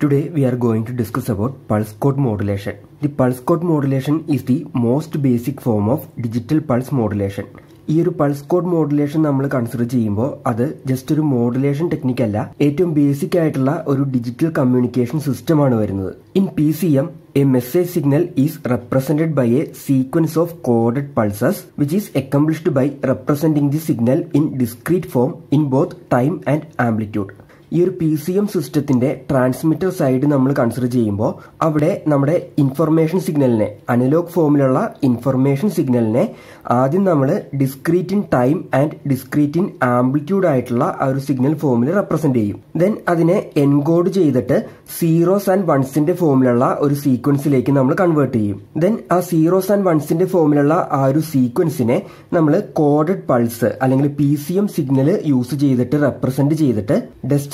Today we are going to discuss about pulse code modulation. The pulse code modulation is the most basic form of digital pulse modulation. ഈ ഒരു pulse code modulation നമ്മൾ consider ചെയ്യുമ്പോൾ അത് just ഒരു modulation technique അല്ല ഏറ്റവും basic ആയിട്ടുള്ള ഒരു ഡിജിറ്റൽ കമ്മ്യൂണിക്കേഷൻ സിസ്റ്റമാണ് വരുന്നത് in P C M a message signal is represented by a sequence of coded pulses which is accomplished by representing the signal in discrete form in both time and amplitude ഈ ഒരു P C M സിസ്റ്റത്തിന്റെ transmitter side നമ്മൾ consider ചെയ്യുമ്പോൾ അവിടെ നമ്മുടെ information സിഗ്നലിനെ analogue ഫോമിലുള്ള information സിഗ്നലിനെ ആദ്യം നമ്മൾ discrete in time and discrete in amplitude ആയിട്ടുള്ള ആ ഒരു സിഗ്നൽ ഫോമിൽ റെപ്രസെന്റ് ചെയ്യും. ദെൻ അതിനെ എൻകോഡ് ചെയ്തിട്ട് സീറോസ് ആൻഡ് വൺസിന്റെ ഫോമിലുള്ള ഒരു സീക്വൻസിലേക്ക് നമ്മൾ കൺവേർട്ട് ചെയ്യും. ദെൻ ആ സീറോസ് ആൻഡ് വൺസിന്റെ ഫോമിലുള്ള ആ ഒരു സീക്വൻസിനെ നമ്മൾ കോഡഡ് പൾസ് അല്ലെങ്കിൽ P C M signal use ചെയ്തിട്ട് റെപ്രസെന്റ് ചെയ്തിട്ട്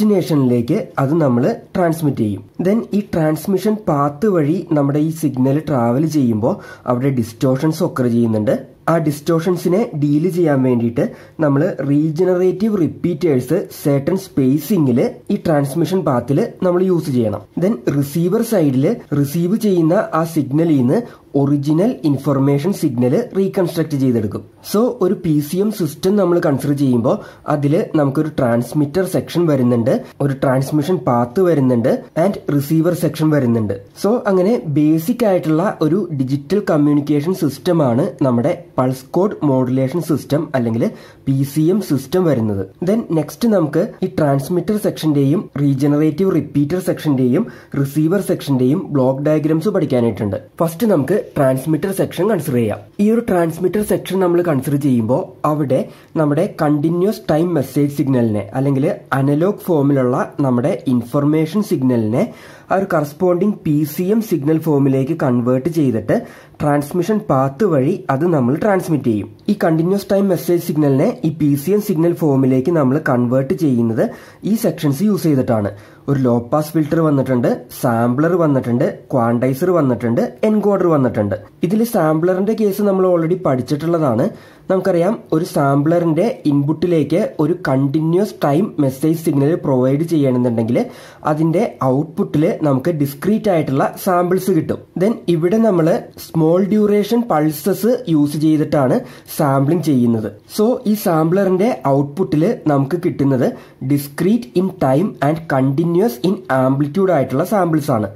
ഡെസ്റ്റിനേഷനിലേക്ക് അത് നമ്മൾ ട്രാൻസ്മിറ്റ് ചെയ്യും. ദെൻ ഈ ട്രാൻസ്മിഷൻ പാത്ത് വഴി നമ്മുടെ ഈ സിഗ്നൽ ട്രാവൽ ചെയ്യുമ്പോൾ അവിടെ ഡിസ്റ്റോഷൻസ് ഒക്കെ ചെയ്യുന്നുണ്ട്. ആ ഡിസ്റ്റോഷൻസിനെ ഡീൽ ചെയ്യാൻ വേണ്ടിയിട്ട് നമ്മൾ റീജനറേറ്റീവ് റിപ്പീറ്റേഴ്സ് സേട്ടൺ സ്പേസിംഗിൽ ഈ ട്രാൻസ്മിഷൻ പാത്തിൽ നമ്മൾ യൂസ് ചെയ്യണം. ദെൻ റിസീവർ സൈഡിൽ റിസീവ് ചെയ്യുന്ന ആ സിഗ്നലിൽ നിന്ന് ഒറിജിനൽ ഇൻഫർമേഷൻ സിഗ്നൽ റീകൺസ്ട്രക്ട് ചെയ്തെടുക്കും. സോ ഒരു പി സി എം സിസ്റ്റം നമ്മൾ കൺസിഡർ ചെയ്യുമ്പോൾ അതിൽ നമുക്കൊരു ട്രാൻസ്മിറ്റർ സെക്ഷൻ വരുന്നുണ്ട് ഒരു ട്രാൻസ്മിഷൻ പാത്ത് വരുന്നുണ്ട് ആൻഡ് റിസീവർ സെക്ഷൻ വരുന്നുണ്ട്. സോ അങ്ങനെ ബേസിക് ആയിട്ടുള്ള ഒരു ഡിജിറ്റൽ കമ്മ്യൂണിക്കേഷൻ സിസ്റ്റമാണ് നമ്മുടെ പൾസ് കോഡ് മോഡുലേഷൻ സിസ്റ്റം അല്ലെങ്കിൽ പി സി എം സിസ്റ്റം വരുന്നത്. ദെൻ നെക്സ്റ്റ് നമുക്ക് ഈ ട്രാൻസ്മിറ്റർ സെക്ഷന്റെയും റീജനറേറ്റീവ് റിപ്പീറ്റർ സെക്ഷന്റെയും റിസീവർ സെക്ഷന്റെയും ബ്ലോക്ക് ഡയഗ്രാംസ് പഠിക്കാനായിട്ടുണ്ട്. ഫസ്റ്റ് നമുക്ക് ട്രാൻസ്മിറ്റർ സെക്ഷൻ കൺസിഡർ ചെയ്യാം. ഈ ഒരു ട്രാൻസ്മിറ്റർ സെക്ഷൻ നമ്മൾ കൺസിഡർ ചെയ്യുമ്പോൾ അവിടെ നമ്മുടെ കണ്ടിന്യൂസ് ടൈം മെസ്സേജ് സിഗ്നലിനെ അല്ലെങ്കിൽ അനലോഗ് ഫോമിലുള്ള നമ്മുടെ ഇൻഫർമേഷൻ സിഗ്നലിനെ ആ ഒരു corresponding P C M signal ഫോമിലേക്ക് കൺവേർട്ട് ചെയ്തിട്ട് ട്രാൻസ്മിഷൻ പാത്ത് വഴി അത് നമ്മൾ ട്രാൻസ്മിറ്റ് ചെയ്യും. ഈ കണ്ടിന്യൂസ് ടൈം മെസ്സേജ് സിഗ്നലിനെ ഈ പി സി എം സിഗ്നൽ ഫോമിലേക്ക് നമ്മൾ കൺവേർട്ട് ചെയ്യുന്നത് ഈ സെക്ഷൻസ് യൂസ് ചെയ്തിട്ടാണ്. ഒരു ലോ പാസ് ഫിൽറ്റർ വന്നിട്ടുണ്ട് സാമ്പിളർ വന്നിട്ടുണ്ട് ക്വാണ്ടൈസർ വന്നിട്ടുണ്ട് എൻകോഡർ വന്നിട്ടുണ്ട്. ഇതിൽ സാമ്പിളറിന്റെ കേസ് നമ്മൾ ഓൾറെഡി പഠിച്ചിട്ടുള്ളതാണ്. നമുക്കറിയാം ഒരു സാമ്പിളറിന്റെ ഇൻപുട്ടിലേക്ക് ഒരു continuous time message signal provide ചെയ്യണമെന്നുണ്ടെങ്കിൽ അതിന്റെ ഔട്ട്പുട്ടിൽ നമുക്ക് ഡിസ്ക്രീറ്റ് ആയിട്ടുള്ള സാമ്പിൾസ് കിട്ടും. ദെൻ ഇവിടെ നമ്മൾ സ്മോൾ ഡ്യൂറേഷൻ പൾസസ് യൂസ് ചെയ്തിട്ടാണ് സാമ്പിളിംഗ് ചെയ്യുന്നത്. സോ ഈ സാമ്പിളറിന്റെ ഔട്ട്പുട്ടിൽ നമുക്ക് കിട്ടുന്നത് discrete in time and continuous in amplitude ആയിട്ടുള്ള സാമ്പിൾസ് ആണ്.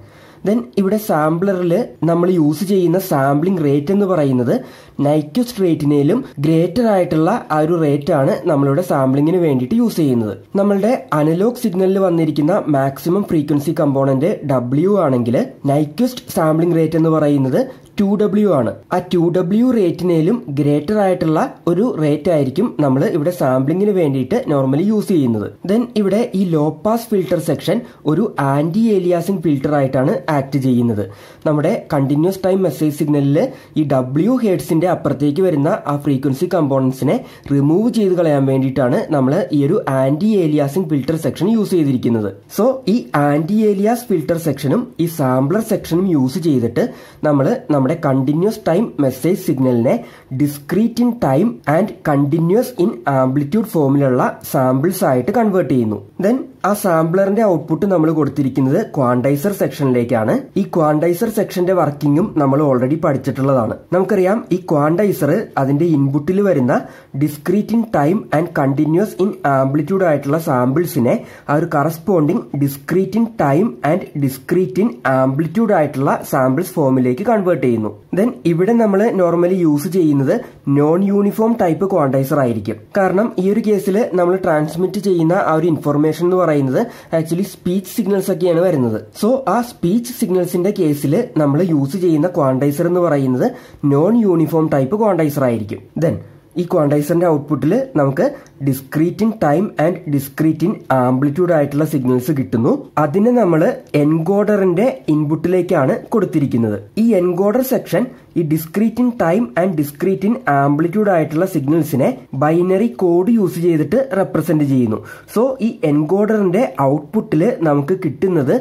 ദെൻ ഇവിടെ സാമ്പിളറിൽ നമ്മൾ യൂസ് ചെയ്യുന്ന സാമ്പിളിംഗ് റേറ്റ് എന്ന് പറയുന്നത് നൈക്വസ്റ്റ് റേറ്റിനേലും ഗ്രേറ്റർ ആയിട്ടുള്ള ആ ഒരു റേറ്റ് ആണ് നമ്മളിവിടെ സാമ്പിളിങ്ങിന് വേണ്ടിയിട്ട് യൂസ് ചെയ്യുന്നത്. നമ്മളുടെ അനലോഗ് സിഗ്നലിൽ വന്നിരിക്കുന്ന മാക്സിമം ഫ്രീക്വൻസി കമ്പോണന്റ് ഡബ്ല്യു ആണെങ്കിൽ നൈക്വസ്റ്റ് സാമ്പിളിംഗ് റേറ്റ് എന്ന് പറയുന്നത് ടു ഡബ്ല്യു ആണ്. ആ ടു ഡബ്ല്യു റേറ്റിനേലും ഗ്രേറ്റർ ആയിട്ടുള്ള ഒരു റേറ്റ് ആയിരിക്കും നമ്മൾ ഇവിടെ സാമ്പിളിങ്ങിന് വേണ്ടിയിട്ട് നോർമലി യൂസ് ചെയ്യുന്നത്. ദെൻ ഇവിടെ ഈ ലോ പാസ് ഫിൽട്ടർ സെക്ഷൻ ഒരു ആന്റി ഏലിയാസിംഗ് ഫിൽട്ടർ ആയിട്ടാണ് ആക്ട് ചെയ്യുന്നത്. നമ്മുടെ കണ്ടിന്യൂസ് ടൈം മെസ്സേജ് സിഗ്നലിൽ ഈ ഡബ്ല്യു ഹേഡ്സിന്റെ അപ്പുറത്തേക്ക് വരുന്ന ആ ഫ്രീക്വൻസി കമ്പോണൻസിനെ റിമൂവ് ചെയ്ത് കളയാൻ വേണ്ടിയിട്ടാണ് നമ്മൾ ഈ ഒരു anti aliasing filter section use ചെയ്തിരിക്കുന്നത്. സോ ഈ ആന്റി ഏലിയാസ് ഫിൽട്ടർ സെക്ഷനും ഈ സാമ്പിളർ സെക്ഷനും യൂസ് ചെയ്തിട്ട് നമ്മൾ നമ്മുടെ കണ്ടിന്യൂസ് ടൈം മെസ്സേജ് സിഗ്നലിനെ discrete in time and continuous in amplitude ഫോമിലുള്ള സാമ്പിൾസ് ആയിട്ട് കൺവേർട്ട് ചെയ്യുന്നു. ദെൻ ആ സാമ്പിളറിന്റെ ഔട്ട്പുട്ട് നമ്മൾ കൊടുത്തിരിക്കുന്നത് ക്വാണ്ടൈസർ സെക്ഷനിലേക്കാണ് ഈ ക്വാണ്ടൈസർ സെക്ഷന്റെ വർക്കിംഗും നമ്മൾ ഓൾറെഡി പഠിച്ചിട്ടുള്ളതാണ്. നമുക്കറിയാം ഈ ക്വാണ്ടൈസർ അതിന്റെ ഇൻപുട്ടിൽ വരുന്ന discrete in time and continuous in amplitude ആയിട്ടുള്ള സാമ്പിൾസിനെ ആ ഒരു corresponding discrete in time and discrete in amplitude ആയിട്ടുള്ള സാമ്പിൾസ് ഫോമിലേക്ക് കൺവേർട്ട് ചെയ്യുന്നു. ദെൻ ഇവിടെ നമ്മൾ നോർമലി യൂസ് ചെയ്യുന്നത് നോൺ യൂണിഫോം ടൈപ്പ് ക്വാണ്ടൈസർ ആയിരിക്കും. കാരണം ഈ ഒരു കേസിൽ നമ്മൾ ട്രാൻസ്മിറ്റ് ചെയ്യുന്ന ആ ഒരു ഇൻഫർമേഷൻ എന്ന് പറയുന്നത്. ആക്ച്വലി സ്പീച്ച് സിഗ്നൽസ് ഒക്കെയാണ് വരുന്നത്. സോ ആ സ്പീച്ച് സിഗ്നൽസിന്റെ കേസിൽ നമ്മൾ യൂസ് ചെയ്യുന്ന ക്വാണ്ടൈസർ എന്ന് പറയുന്നത് നോൺ യൂണിഫോം ടൈപ്പ് ക്വാണ്ടൈസർ ആയിരിക്കും. ദെൻ ഈ ക്വാണ്ടൈസറിന്റെ ഔട്ട്പുട്ടിൽ നമുക്ക് discrete in time and discrete in amplitude ആയിട്ടുള്ള സിഗ്നൽസ് കിട്ടുന്നു. അതിനെ നമ്മൾ എൻകോഡറിന്റെ ഇൻപുട്ടിലേക്കാണ് കൊടുത്തിരിക്കുന്നത്. ഈ എൻകോഡർ സെക്ഷൻ ഈ discrete in time and discrete in amplitude ആയിട്ടുള്ള സിഗ്നൽസിനെ ബൈനറി കോഡ് യൂസ് ചെയ്തിട്ട് റെപ്രസെന്റ് ചെയ്യുന്നു. സോ ഈ എൻകോഡറിന്റെ ഔട്ട്പുട്ടിൽ നമുക്ക് കിട്ടുന്നത്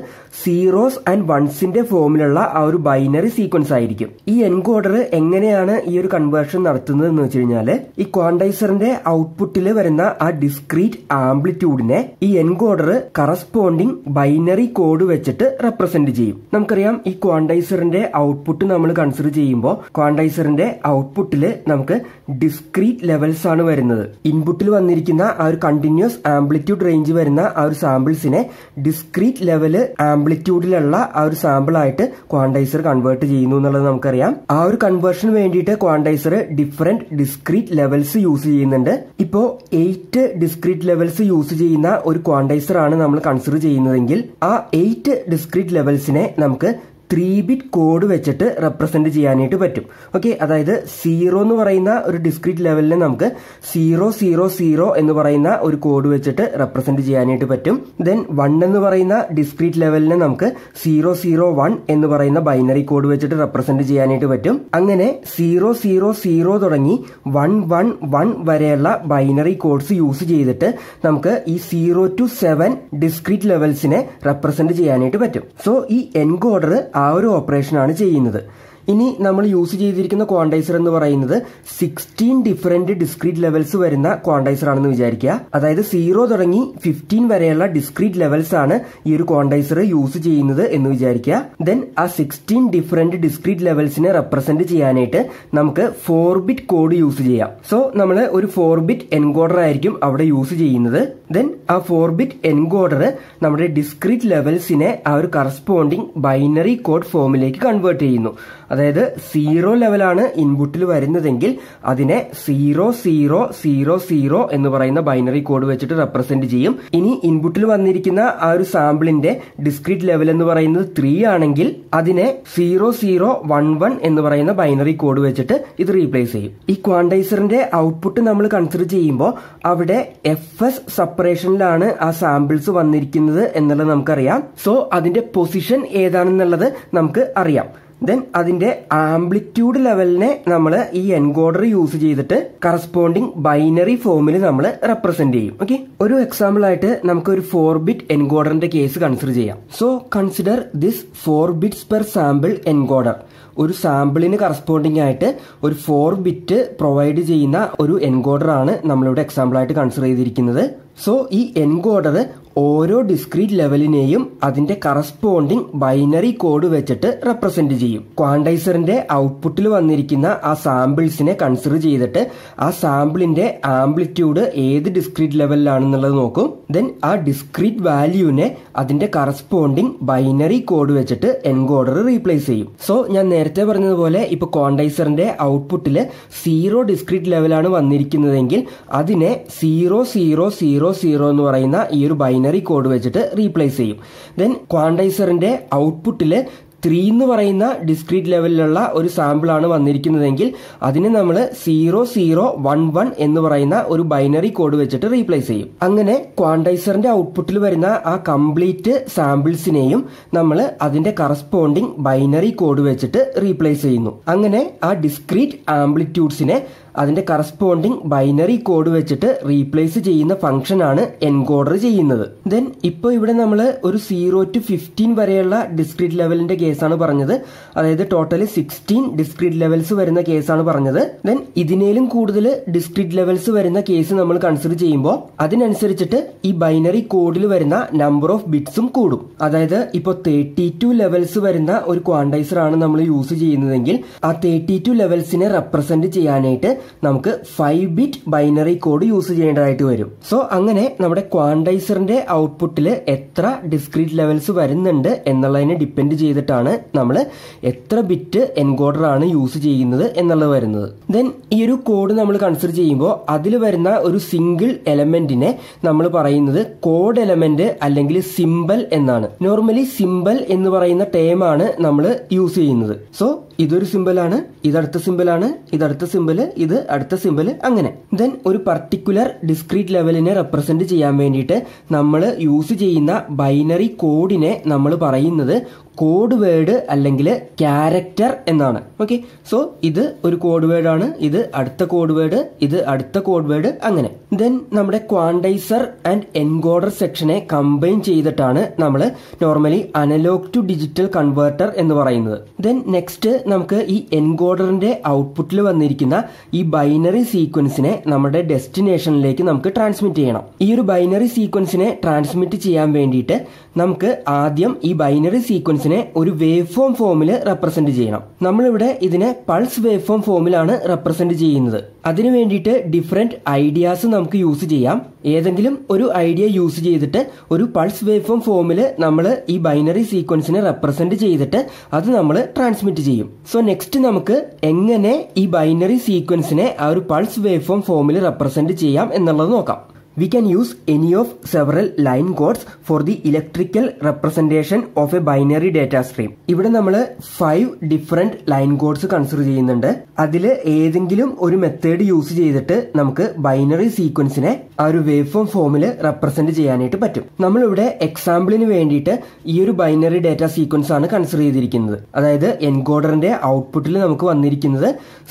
സീറോസ് ആൻഡ് വൺസിന്റെ ഫോമിലുള്ള ആ ഒരു ബൈനറി സീക്വൻസ് ആയിരിക്കും. ഈ എൻകോഡർ എങ്ങനെയാണ് ഈ ഒരു കൺവേർഷൻ നടത്തുന്നത് എന്ന് വെച്ച് കഴിഞ്ഞാൽ ഈ ക്വാണ്ടൈസറിന്റെ ഔട്ട്പുട്ടിൽ വരുന്ന ആ ഡിസ്ക്രീറ്റ് ആംപ്ലിറ്റ്യൂഡിനെ ഈ എൻകോഡർ കറസ്പോണ്ടിങ് ബൈനറി കോഡ് വെച്ചിട്ട് റെപ്രസെന്റ് ചെയ്യും. നമുക്കറിയാം ഈ ക്വാണ്ടൈസറിന്റെ ഔട്ട്പുട്ട് നമ്മൾ കൺസിഡർ ചെയ്യുമ്പോൾ ക്വാണ്ടൈസറിന്റെ ഔട്ട്പുട്ടിൽ നമുക്ക് ഡിസ്ക്രീറ്റ് ലെവൽസ് ആണ് വരുന്നത്. ഇൻപുട്ടിൽ വന്നിരിക്കുന്ന ആ ഒരു കണ്ടിന്യൂസ് ആംപ്ലിറ്റ്യൂഡ് റേഞ്ച് വരുന്ന ആ ഒരു സാമ്പിൾസിനെ ഡിസ്ക്രീറ്റ് ലെവൽ ആംപ്ലിറ്റ്യൂഡിലുള്ള ആ ഒരു സാമ്പിൾ ആയിട്ട് ക്വാണ്ടൈസർ കൺവേർട്ട് ചെയ്യുന്നു എന്നുള്ളത് നമുക്കറിയാം. ആ ഒരു കൺവേർഷന് വേണ്ടിയിട്ട് quantizer different discrete levels use ചെയ്യുന്നുണ്ട്. ഇപ്പോ എയ്റ്റ് ഡിസ്ക്രീറ്റ് ലെവൽസ് യൂസ് ചെയ്യുന്ന ഒരു ക്വാണ്ടൈസർ ആണ് നമ്മൾ കൺസിഡർ ചെയ്യുന്നതെങ്കിൽ ആ എയ്റ്റ് ഡിസ്ക്രീറ്റ് ലെവൽസിനെ നമുക്ക് ത്രീ ബിറ്റ് കോഡ് വെച്ചിട്ട് റെപ്രസെന്റ് ചെയ്യാനായിട്ട് പറ്റും. ഓക്കെ അതായത് സീറോ എന്ന് പറയുന്ന ഒരു ഡിസ്ക്രീറ്റ് ലെവലിൽ നമുക്ക് സീറോ സീറോ സീറോ എന്ന് പറയുന്ന ഒരു കോഡ് വെച്ചിട്ട് റെപ്രസെന്റ് ചെയ്യാനായിട്ട് പറ്റും. ദെൻ വൺ എന്ന് പറയുന്ന ഡിസ്ക്രീറ്റ് ലെവലിന് നമുക്ക് സീറോ സീറോ വൺ എന്ന് പറയുന്ന ബൈനറി കോഡ് വെച്ചിട്ട് റെപ്രസെന്റ് ചെയ്യാനായിട്ട് പറ്റും. അങ്ങനെ സീറോ സീറോ സീറോ തുടങ്ങി വൺ വൺ വൺ വരെയുള്ള ബൈനറി കോഡ്സ് യൂസ് ചെയ്തിട്ട് നമുക്ക് ഈ സീറോ ടു സെവൻ ഡിസ്ക്രീറ്റ് ലെവൽസിനെ റെപ്രസെന്റ് ചെയ്യാനായിട്ട് പറ്റും. സോ ഈ എൻകോഡർ ആ ഒരു ഓപ്പറേഷനാണ് ചെയ്യുന്നത്. ഇനി നമ്മൾ യൂസ് ചെയ്തിരിക്കുന്ന ക്വാണ്ടൈസർ എന്ന് പറയുന്നത് സിക്സ്റ്റീൻ ഡിഫറെന്റ് ഡിസ്ക്രീറ്റ് ലെവൽസ് വരുന്ന ക്വാണ്ടൈസർ ആണെന്ന് വിചാരിക്കുക. അതായത് സീറോ തുടങ്ങി ഫിഫ്റ്റീൻ വരെയുള്ള ഡിസ്ക്രീറ്റ് ലെവൽസ് ആണ് ഈ ഒരു ക്വാണ്ടൈസർ യൂസ് ചെയ്യുന്നത് എന്ന് വിചാരിക്കുക. ദെൻ ആ സിക്സ്റ്റീൻ ഡിഫറെന്റ് ഡിസ്ക്രീറ്റ് ലെവൽസിനെ റെപ്രസെന്റ് ചെയ്യാനായിട്ട് നമുക്ക് ഫോർ ബിറ്റ് കോഡ് യൂസ് ചെയ്യാം. സോ നമ്മൾ ഒരു ഫോർ ബിറ്റ് എൻകോഡർ ആയിരിക്കും അവിടെ യൂസ് ചെയ്യുന്നത്. ദെൻ ആ ഫോർ ബിറ്റ് എൻകോഡർ നമ്മുടെ ഡിസ്ക്രീറ്റ് ലെവൽസിനെ ആ ഒരു കറസ്പോണ്ടിങ് ബൈനറി കോഡ് ഫോമിലേക്ക് കൺവേർട്ട് ചെയ്യുന്നു. അതായത് സീറോ ലെവലാണ് ഇൻപുട്ടിൽ വരുന്നതെങ്കിൽ അതിനെ സീറോ സീറോ സീറോ സീറോ എന്ന് പറയുന്ന ബൈനറി കോഡ് വെച്ചിട്ട് റെപ്രസെന്റ് ചെയ്യും. ഇനി ഇൻപുട്ടിൽ വന്നിരിക്കുന്ന ആ ഒരു സാമ്പിളിന്റെ ഡിസ്ക്രീറ്റ് ലെവൽ എന്ന് പറയുന്നത് ത്രീ ആണെങ്കിൽ അതിനെ സീറോ സീറോ വൺ വൺ എന്ന് പറയുന്ന ബൈനറി കോഡ് വെച്ചിട്ട് ഇത് റീപ്ലേസ് ചെയ്യും. ഈ ക്വാണ്ടൈസറിന്റെ ഔട്ട്പുട്ട് നമ്മൾ കൺസിഡർ ചെയ്യുമ്പോൾ അവിടെ എഫ് എസ് സെപ്പറേഷനിലാണ് ആ സാമ്പിൾസ് വന്നിരിക്കുന്നത് എന്നുള്ളത് നമുക്കറിയാം. സോ അതിന്റെ പൊസിഷൻ ഏതാണെന്നുള്ളത് നമുക്ക് അറിയാം. ദെൻ അതിന്റെ ആംപ്ലിറ്റ്യൂഡ് ലെവലിനെ നമ്മൾ ഈ എൻകോഡർ യൂസ് ചെയ്തിട്ട് കറസ്പോണ്ടിങ് ബൈനറി ഫോമിൽ നമ്മൾ റെപ്രസെന്റ് ചെയ്യും. ഓക്കെ ഒരു എക്സാമ്പിൾ ആയിട്ട് നമുക്ക് ഒരു ഫോർ ബിറ്റ് എൻകോഡറിന്റെ കേസ് കൺസിഡർ ചെയ്യാം. So consider this four bits per sample encoder ഒരു സാമ്പിളിന് കറസ്പോണ്ടിങ് ആയിട്ട് ഒരു ഫോർ ബിറ്റ് പ്രൊവൈഡ് ചെയ്യുന്ന ഒരു എൻകോഡർ ആണ് നമ്മളിവിടെ എക്സാമ്പിൾ ആയിട്ട് കൺസിഡർ ചെയ്തിരിക്കുന്നത്. സോ ഈ എൻകോഡർ ഓരോ ഡിസ്ക്രീറ്റ് ലെവലിനെയും അതിന്റെ കറസ്പോണ്ടിങ് ബൈനറി കോഡ് വെച്ചിട്ട് റെപ്രസെന്റ് ചെയ്യും. ക്വാണ്ടൈസറിന്റെ ഔട്ട്പുട്ടിൽ വന്നിരിക്കുന്ന ആ സാമ്പിൾസിനെ കൺസിഡർ ചെയ്തിട്ട് ആ സാമ്പിളിന്റെ ആംപ്ലിറ്റ്യൂഡ് ഏത് ഡിസ്ക്രീറ്റ് ലെവലിലാണെന്നുള്ളത് നോക്കും. ദെൻ ആ ഡിസ്ക്രീറ്റ് വാല്യൂവിനെ അതിന്റെ കറസ്പോണ്ടിങ് ബൈനറി കോഡ് വെച്ചിട്ട് എൻകോഡർ റീപ്ലേസ് ചെയ്യും. സോ ഞാൻ നേരത്തെ പറഞ്ഞതുപോലെ ഇപ്പൊ ക്വാണ്ടൈസറിന്റെ ഔട്ട്പുട്ടിൽ സീറോ ഡിസ്ക്രീറ്റ് ലെവലാണ് വന്നിരിക്കുന്നതെങ്കിൽ അതിനെ zero zero zero zero zero എന്ന് പറയുന്ന ഈ ഒരു ബൈനറി കോഡ് വെച്ചിട്ട് റീപ്ലേസ് ചെയ്യും. ദെൻ ക്വാണ്ടൈസറിന്റെ ഔട്ട്പുട്ടിൽ ത്രീ എന്ന് പറയുന്ന ഡിസ്ക്രീറ്റ് ലെവലിലുള്ള ഒരു സാമ്പിൾ ആണ് വന്നിരിക്കുന്നതെങ്കിൽ അതിനെ നമ്മൾ സീറോ സീറോ വൺ വൺ എന്ന് പറയുന്ന ഒരു ബൈനറി കോഡ് വെച്ചിട്ട് റീപ്ലേസ് ചെയ്യും. അങ്ങനെ ക്വാണ്ടൈസറിന്റെ ഔട്ട്പുട്ടിൽ വരുന്ന ആ കംപ്ലീറ്റ് സാമ്പിൾസിനെയും നമ്മൾ അതിന്റെ കറസ്പോണ്ടിങ് ബൈനറി കോഡ് വെച്ചിട്ട് റീപ്ലേസ് ചെയ്യുന്നു. അങ്ങനെ ആ ഡിസ്ക്രീറ്റ് ആംപ്ലിറ്റ്യൂഡ്സിനെ അതിന്റെ കറസ്പോണ്ടിങ് ബൈനറി കോഡ് വെച്ചിട്ട് റീപ്ലേസ് ചെയ്യുന്ന ഫംഗ്ഷൻ ആണ് എൻകോഡർ ചെയ്യുന്നത്. ദെൻ ഇപ്പോൾ ഇവിടെ നമ്മൾ ഒരു സീറോ ടു ഫിഫ്റ്റീൻ വരെയുള്ള ഡിസ്ക്രീറ്റ് ലെവലിന്റെ കേസാണ് പറഞ്ഞത്. അതായത് ടോട്ടൽ സിക്സ്റ്റീൻ ഡിസ്ക്രീറ്റ് ലെവൽസ് വരുന്ന കേസാണ് പറഞ്ഞത്. ദെൻ ഇതിനേലും കൂടുതൽ ഡിസ്ക്രീറ്റ് ലെവൽസ് വരുന്ന കേസ് നമ്മൾ കൺസിഡർ ചെയ്യുമ്പോൾ അതിനനുസരിച്ചിട്ട് ഈ ബൈനറി കോഡിൽ വരുന്ന നമ്പർ ഓഫ് ബിറ്റ്സും കൂടും. അതായത് ഇപ്പോൾ തേർട്ടി ടു ലെവൽസ് വരുന്ന ഒരു ക്വാണ്ടൈസർ ആണ് നമ്മൾ യൂസ് ചെയ്യുന്നതെങ്കിൽ ആ തേർട്ടി ടു ലെവൽസിനെ റെപ്രസെന്റ് ചെയ്യാനായിട്ട് നമുക്ക് five bit binary code use ചെയ്യേണ്ടതായിട്ട് വരും. സോ അങ്ങനെ നമ്മുടെ ക്വാണ്ടൈസറിന്റെ ഔട്ട്പുട്ടിൽ എത്ര ഡിസ്ക്രീറ്റ് ലെവൽസ് വരുന്നുണ്ട് എന്നുള്ളതിനെ ഡിപ്പെൻഡ് ചെയ്തിട്ടാണ് നമ്മൾ എത്ര ബിറ്റ് എൻകോഡർ ആണ് യൂസ് ചെയ്യുന്നത് എന്നുള്ളത് വരുന്നത്. ദെൻ ഈ ഒരു കോഡ് നമ്മൾ കൺസിഡർ ചെയ്യുമ്പോൾ അതിൽ വരുന്ന ഒരു സിംഗിൾ എലമെന്റിനെ നമ്മൾ പറയുന്നത് കോഡ് എലമെന്റ് അല്ലെങ്കിൽ സിമ്പൽ എന്നാണ്. നോർമലി സിമ്പൽ എന്ന് പറയുന്ന ടേമാണ് നമ്മൾ യൂസ് ചെയ്യുന്നത്. സോ ഇതൊരു സിമ്പലാണ് ഇതടുത്ത അടുത്ത സിമ്പലാണ് ഇത് അടുത്ത സിമ്പൽ ഇത് അടുത്ത സിമ്പൽ അങ്ങനെ. ദെൻ ഒരു പർട്ടിക്കുലർ ഡിസ്ക്രീറ്റ് ലെവലിനെ റെപ്രസെന്റ് ചെയ്യാൻ വേണ്ടിയിട്ട് നമ്മൾ യൂസ് ചെയ്യുന്ന ബൈനറി കോഡിനെ നമ്മൾ പറയുന്നത് കോഡ് വേർഡ് അല്ലെങ്കിൽ ക്യാരക്ടർ എന്നാണ്. ഓക്കെ സോ ഇത് ഒരു കോഡ് വേർഡ് ആണ് ഇത് അടുത്ത കോഡ് വേർഡ് ഇത് അടുത്ത കോഡ് വേർഡ് അങ്ങനെ. ദെൻ നമ്മുടെ ക്വാണ്ടൈസർ ആൻഡ് എൻകോഡർ സെക്ഷനെ കമ്പൈൻ ചെയ്തിട്ടാണ് നമ്മൾ normally analogue to digital converter എന്ന് പറയുന്നത്. ദെൻ നെക്സ്റ്റ് നമുക്ക് ഈ എൻകോഡറിന്റെ ഔട്ട്പുട്ടിൽ വന്നിരിക്കുന്ന ഈ ബൈനറി സീക്വൻസിനെ നമ്മുടെ ഡെസ്റ്റിനേഷനിലേക്ക് നമുക്ക് ട്രാൻസ്മിറ്റ് ചെയ്യണം. ഈ ഒരു ബൈനറി സീക്വൻസിനെ ട്രാൻസ്മിറ്റ് ചെയ്യാൻ വേണ്ടിയിട്ട് നമുക്ക് ആദ്യം ഈ ബൈനറി സീക്വൻസിനെ ഒരു വേവ് ഫോം ഫോമിൽ റെപ്രസെന്റ് ചെയ്യണം. നമ്മളിവിടെ ഇതിനെ പൾസ് വേവ് ഫോം ഫോമിലാണ് റെപ്രസെന്റ് ചെയ്യുന്നത്. അതിനു വേണ്ടിയിട്ട് ഡിഫറെന്റ് ഐഡിയാസ് നമുക്ക് യൂസ് ചെയ്യാം. ഏതെങ്കിലും ഒരു ഐഡിയ യൂസ് ചെയ്തിട്ട് ഒരു പൾസ് വേവ് ഫോം ഫോമിൽ നമ്മൾ ഈ ബൈനറി സീക്വൻസിനെ റെപ്രസെന്റ് ചെയ്തിട്ട് അത് നമ്മൾ ട്രാൻസ്മിറ്റ് ചെയ്യും. സോ നെക്സ്റ്റ് നമുക്ക് എങ്ങനെ ഈ ബൈനറി സീക്വൻസിനെ ആ ഒരു പൾസ് വേവ് ഫോം ഫോമിൽ റെപ്രസെന്റ് ചെയ്യാം എന്നുള്ളത് നോക്കാം. We can use any of several line codes for the electrical representation of a binary data stream. ഇവിടെ നമ്മൾ five different line codes consider ചെയ്യുന്നുണ്ട്. അതിൽ ഏതെങ്കിലും ഒരു മെത്തേഡ് യൂസ് ചെയ്തിട്ട് നമുക്ക് ബൈനറി സീക്വൻസിനെ ആ ഒരു വേവ് ഫോം ഫോമിൽ റെപ്രസെന്റ് ചെയ്യാനായിട്ട് പറ്റും. നമ്മളിവിടെ എക്സാമ്പിളിന് വേണ്ടിയിട്ട് ഈ ഒരു ബൈനറി ഡാറ്റ സീക്വൻസ് ആണ് കൺസിഡർ ചെയ്തിരിക്കുന്നത്. അതായത് എൻകോഡറിന്റെ ഔട്ട്പുട്ടിൽ നമുക്ക് വന്നിരിക്കുന്നത്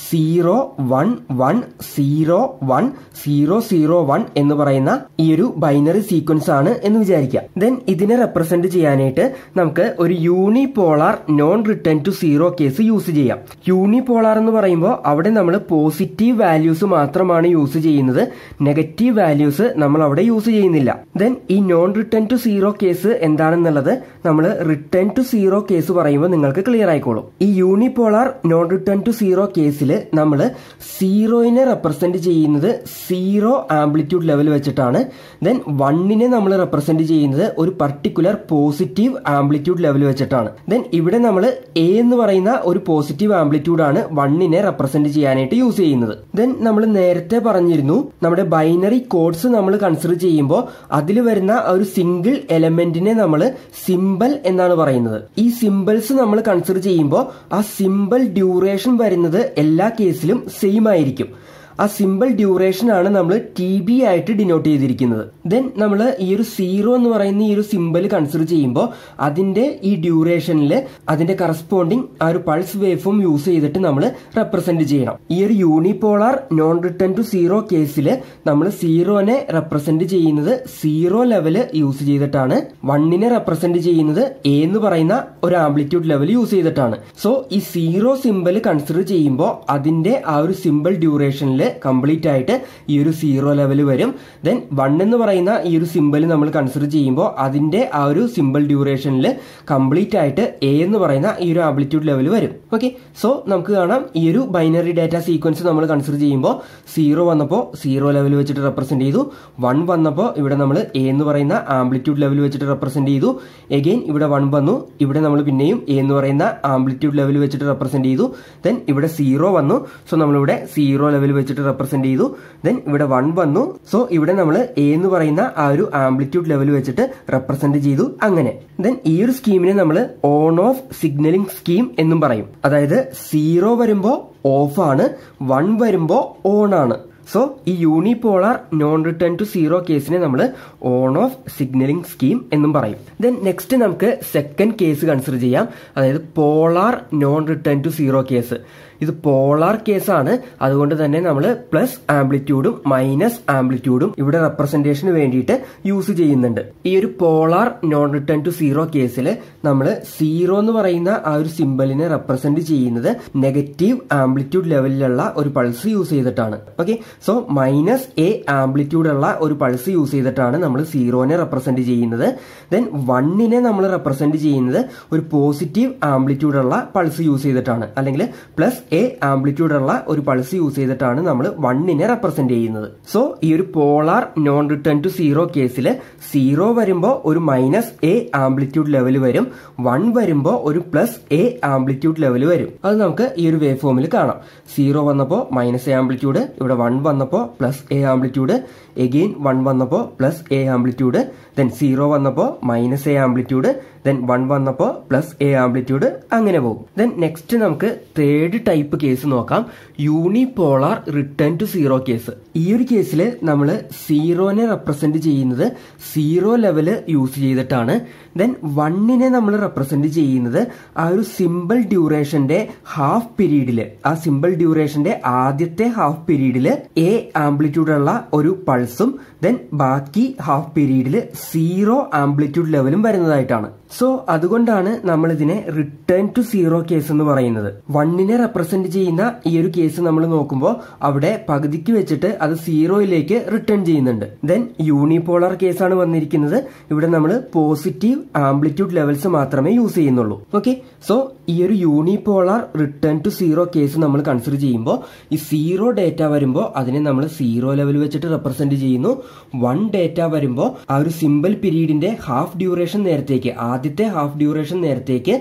zero one one zero one zero zero one എന്ന് പറയുന്ന ഈ ഒരു ബൈനറി സീക്വൻസ് ആണ് എന്ന് വിചാരിക്കാം ദെൻ ഇതിനെ റെപ്രസെന്റ് ചെയ്യാനായിട്ട് നമുക്ക് ഒരു unipolar non return to zero case use ചെയ്യാം. യൂണിപോളാർ എന്ന് പറയുമ്പോൾ അവിടെ നമ്മൾ പോസിറ്റീവ് വാല്യൂസ് മാത്രമാണ് യൂസ് ചെയ്യുന്നത്. നെഗറ്റീവ് വാല്യൂസ് നമ്മൾ അവിടെ യൂസ് ചെയ്യുന്നില്ല. ദെൻ ഈ non return to zero case എന്താണെന്നുള്ളത് നമ്മൾ റിട്ടേൺ ടു സീറോ കേസ് പറയുമ്പോൾ നിങ്ങൾക്ക് ക്ലിയർ ആയിക്കോളും. ഈ unipolar non return to zero കേസിൽ നമ്മൾ സീറോയിനെ റെപ്രസെന്റ് ചെയ്യുന്നത് സീറോ ആംപ്ലിറ്റ്യൂഡ് ലെവൽ വെച്ചിട്ടാണ്. ദെൻ വണ്ണിനെ നമ്മൾ റെപ്രസെന്റ് ചെയ്യുന്നത് ഒരു പർട്ടിക്കുലർ പോസിറ്റീവ് ആംപ്ലിറ്റ്യൂഡ് ലെവൽ വെച്ചിട്ടാണ്. ദെൻ ഇവിടെ നമ്മൾ എ എന്ന് പറയുന്ന ഒരു പോസിറ്റീവ് ആംപ്ലിറ്റ്യൂഡ് ആണ് വണ്ണിനെ റെപ്രസെന്റ് ചെയ്യാനായിട്ട് യൂസ് ചെയ്യുന്നത്. ദെൻ നമ്മൾ നേരത്തെ പറഞ്ഞിരുന്നു നമ്മുടെ ബൈനറി കോഡ്സ് നമ്മൾ കൺസിഡർ ചെയ്യുമ്പോൾ അതിൽ വരുന്ന ഒരു സിംഗിൾ എലമെന്റിനെ നമ്മൾ സിമ്പിൾ എന്നാണ് പറയുന്നത്. ഈ സിമ്പിൾസ് നമ്മൾ കൺസിഡർ ചെയ്യുമ്പോൾ ആ സിമ്പിൾ ഡ്യൂറേഷൻ വരുന്നത് എല്ലാ കേസിലും സെയിം ആയിരിക്കും. ആ സിമ്പിൾ ഡ്യൂറേഷൻ ആണ് നമ്മൾ ടി ബി ആയിട്ട് ഡിനോട്ട് ചെയ്തിരിക്കുന്നത്. ദെൻ നമ്മൾ ഈ ഒരു സീറോ എന്ന് പറയുന്ന ഈ ഒരു സിമ്പിൾ കൺസിഡർ ചെയ്യുമ്പോൾ അതിന്റെ ഈ ഡ്യൂറേഷനിൽ അതിന്റെ കറസ്പോണ്ടിങ് ആ ഒരു പൾസ് വേവ് ഫോം യൂസ് ചെയ്തിട്ട് നമ്മൾ റെപ്രസെന്റ് ചെയ്യണം. ഈ ഒരു unipolar non return to zero കേസിൽ നമ്മൾ സീറോനെ റെപ്രസെന്റ് ചെയ്യുന്നത് സീറോ ലെവൽ യൂസ് ചെയ്തിട്ടാണ്. വണ്ണിനെ റെപ്രസെന്റ് ചെയ്യുന്നത് എ എന്ന് പറയുന്ന ഒരു ആംപ്ലിറ്റ്യൂഡ് ലെവൽ യൂസ് ചെയ്തിട്ടാണ്. സോ ഈ സീറോ സിമ്പിൾ കൺസിഡർ ചെയ്യുമ്പോൾ അതിന്റെ ആ ഒരു സിമ്പിൾ ഡ്യൂറേഷനിൽ കംപ്ലീറ്റ് ആയിട്ട് ഈ ഒരു സീറോ ലെവൽ വരും. ദെൻ വൺ എന്ന് പറയുന്ന ഈ ഒരു സിമ്പിൾ നമ്മൾ കൺസിഡർ ചെയ്യുമ്പോൾ അതിന്റെ ആ ഒരു സിമ്പിൾ ഡ്യൂറേഷനിൽ കംപ്ലീറ്റ് ആയിട്ട് എ എന്ന് പറയുന്ന ഈ ഒരു ആംപ്ലിറ്റ്യൂഡ് ലെവൽ വരും. ഓക്കെ സോ നമുക്ക് കാണാം ഈ ഒരു ബൈനറി ഡാറ്റ സീക്വൻസ് നമ്മൾ കൺസിഡർ ചെയ്യുമ്പോൾ സീറോ വന്നപ്പോൾ സീറോ ലെവൽ വെച്ചിട്ട് റെപ്രസെന്റ് ചെയ്തു. വൺ വന്നപ്പോൾ ഇവിടെ നമ്മൾ എ എന്ന് പറയുന്ന ആംപ്ലിറ്റ്യൂഡ് ലെവൽ വെച്ചിട്ട് റെപ്രസെന്റ് ചെയ്തു. എഗെയിൻ ഇവിടെ വൺ വന്നു. ഇവിടെ നമ്മൾ പിന്നെയും എ എന്ന് പറയുന്ന ആംപ്ലിറ്റ്യൂഡ് ലെവൽ വെച്ചിട്ട് റെപ്രസെന്റ് ചെയ്തു. ദെൻ ഇവിടെ സീറോ വന്നു. സോ നമ്മളിവിടെ സീറോ ലെവൽ വെച്ചിട്ട് റെപ്രസെന്റ് ചെയ്തു. ദെൻ ഇവിടെ വൺ വന്നു. സോ ഇവിടെ നമ്മൾ എ എന്ന് പറയുന്ന ആ ഒരു ആംപ്ലിറ്റ്യൂഡ് ലെവൽ വെച്ചിട്ട് റെപ്രസെന്റ് ചെയ്തു അങ്ങനെ. ദെൻ ഈ ഒരു സ്കീമിനെ നമ്മൾ ഓൺ ഓഫ് സിഗ്നലിംഗ് സ്കീം എന്നും പറയും. അതായത് സീറോ വരുമ്പോ ഓഫ് ആണ് വൺ വരുമ്പോ ഓൺ ആണ്. സോ ഈ unipolar non return to zero കേസിനെ നമ്മൾ ഓൺ ഓഫ് സിഗ്നലിംഗ് സ്കീം എന്നും പറയും. ദെൻ നെക്സ്റ്റ് നമുക്ക് സെക്കൻഡ് കേസ് കൺസിഡർ ചെയ്യാം. അതായത് polar non return to zero case ഇത് പോളാർ കേസാണ്. അതുകൊണ്ട് തന്നെ നമ്മൾ പ്ലസ് ആംപ്ലിറ്റ്യൂഡും മൈനസ് ആംപ്ലിറ്റ്യൂഡും ഇവിടെ റെപ്രസെന്റേഷന് വേണ്ടിയിട്ട് യൂസ് ചെയ്യുന്നുണ്ട്. ഈ ഒരു polar non return to zero കേസിൽ നമ്മൾ സീറോ എന്ന് പറയുന്ന ആ ഒരു സിമ്പലിനെ റെപ്രസെന്റ് ചെയ്യുന്നത് നെഗറ്റീവ് ആംപ്ലിറ്റ്യൂഡ് ലെവലിലുള്ള ഒരു പൾസ് യൂസ് ചെയ്തിട്ടാണ്. Okay so minus A amplitude ഉള്ള ഒരു പൾസ് യൂസ് ചെയ്തിട്ടാണ് നമ്മൾ സീറോനെ റെപ്രസെന്റ് ചെയ്യുന്നത്. ദെൻ വണ്ണിനെ നമ്മൾ റെപ്രസെന്റ് ചെയ്യുന്നത് ഒരു പോസിറ്റീവ് ആംപ്ലിറ്റ്യൂഡ് ഉള്ള പൾസ് യൂസ് ചെയ്തിട്ടാണ്. അല്ലെങ്കിൽ പ്ലസ് എ ആംപ്ലിറ്റ്യൂഡ് ഉള്ള ഒരു പൾസ് യൂസ് ചെയ്തിട്ടാണ് നമ്മൾ വണ്ണിനെ റെപ്രസെന്റ് ചെയ്യുന്നത്. സോ ഈ ഒരു polar non return to zero കേസിൽ സീറോ വരുമ്പോൾ ഒരു മൈനസ് എ ആംപ്ലിറ്റ്യൂഡ് ലെവൽ വരും വൺ വരുമ്പോൾ ഒരു പ്ലസ് എ ആംപ്ലിറ്റ്യൂഡ് ലെവൽ വരും. അത് നമുക്ക് ഈ ഒരു വേവ് ഫോമിൽ കാണാം. സീറോ വന്നപ്പോൾ മൈനസ് എ ആംപ്ലിറ്റ്യൂഡ് ഇവിടെ വൺ വന്നപ്പോൾ plus A amplitude again one വന്നപ്പോൾ plus A amplitude then zero വന്നപ്പോൾ minus A amplitude then one വന്നപ്പോൾ പ്ലസ് എ ആംപ്ലിറ്റ്യൂഡ് അങ്ങനെ പോകും. ദെൻ നെക്സ്റ്റ് നമുക്ക് തേർഡ് ടൈപ്പ് കേസ് നോക്കാം. Unipolar return to zero case ഈ ഒരു കേസിൽ നമ്മൾ സീറോനെ റെപ്രസെന്റ് ചെയ്യുന്നത് സീറോ ലെവൽ യൂസ് ചെയ്തിട്ടാണ്. ദെൻ വണ്ണിനെ നമ്മൾ റെപ്രസെന്റ് ചെയ്യുന്നത് ആ ഒരു സിമ്പിൾ ഡ്യൂറേഷന്റെ ഹാഫ് പീരീഡിൽ ആ സിമ്പിൾ ഡ്യൂറേഷന്റെ ആദ്യത്തെ ഹാഫ് പീരീഡിൽ എ ആംപ്ലിറ്റ്യൂഡുള്ള ഒരു പൾസും ദെൻ ബാക്കി ഹാഫ് പീരീഡിൽ സീറോ ആംപ്ലിറ്റ്യൂഡ് ലെവലും വരുന്നതായിട്ടാണ്. സോ അതുകൊണ്ടാണ് നമ്മൾ ഇതിനെ റിട്ടേൺ ടു സീറോ കേസ് എന്ന് പറയുന്നത്. വണ്ണിനെ റെപ്രസെന്റ് ചെയ്യുന്ന ഈ ഒരു കേസ് നമ്മൾ നോക്കുമ്പോൾ അവിടെ പകുതിക്ക് വെച്ചിട്ട് അത് സീറോയിലേക്ക് റിട്ടേൺ ചെയ്യുന്നുണ്ട്. ദെൻ യൂണിപോളാർ കേസാണ് വന്നിരിക്കുന്നത്. ഇവിടെ നമ്മൾ പോസിറ്റീവ് ആംപ്ലിറ്റ്യൂഡ് ലെവൽസ് മാത്രമേ യൂസ് ചെയ്യുന്നുള്ളൂ. ഓക്കെ സോ ഈ ഒരു unipolar return to zero case നമ്മൾ കൺസിഡർ ചെയ്യുമ്പോൾ ഈ സീറോ ഡേറ്റ വരുമ്പോൾ അതിനെ നമ്മൾ സീറോ ലെവൽ വെച്ചിട്ട് റെപ്രസെന്റ് ചെയ്യുന്നു. വൺ ഡേറ്റ വരുമ്പോൾ ആ ഒരു സിമ്പിൾ പീരീഡിന്റെ ഹാഫ് ഡ്യൂറേഷൻ നേരത്തേക്ക് ആദ്യത്തെ ഹാഫ് ഡ്യൂറേഷൻ നേരത്തേക്ക്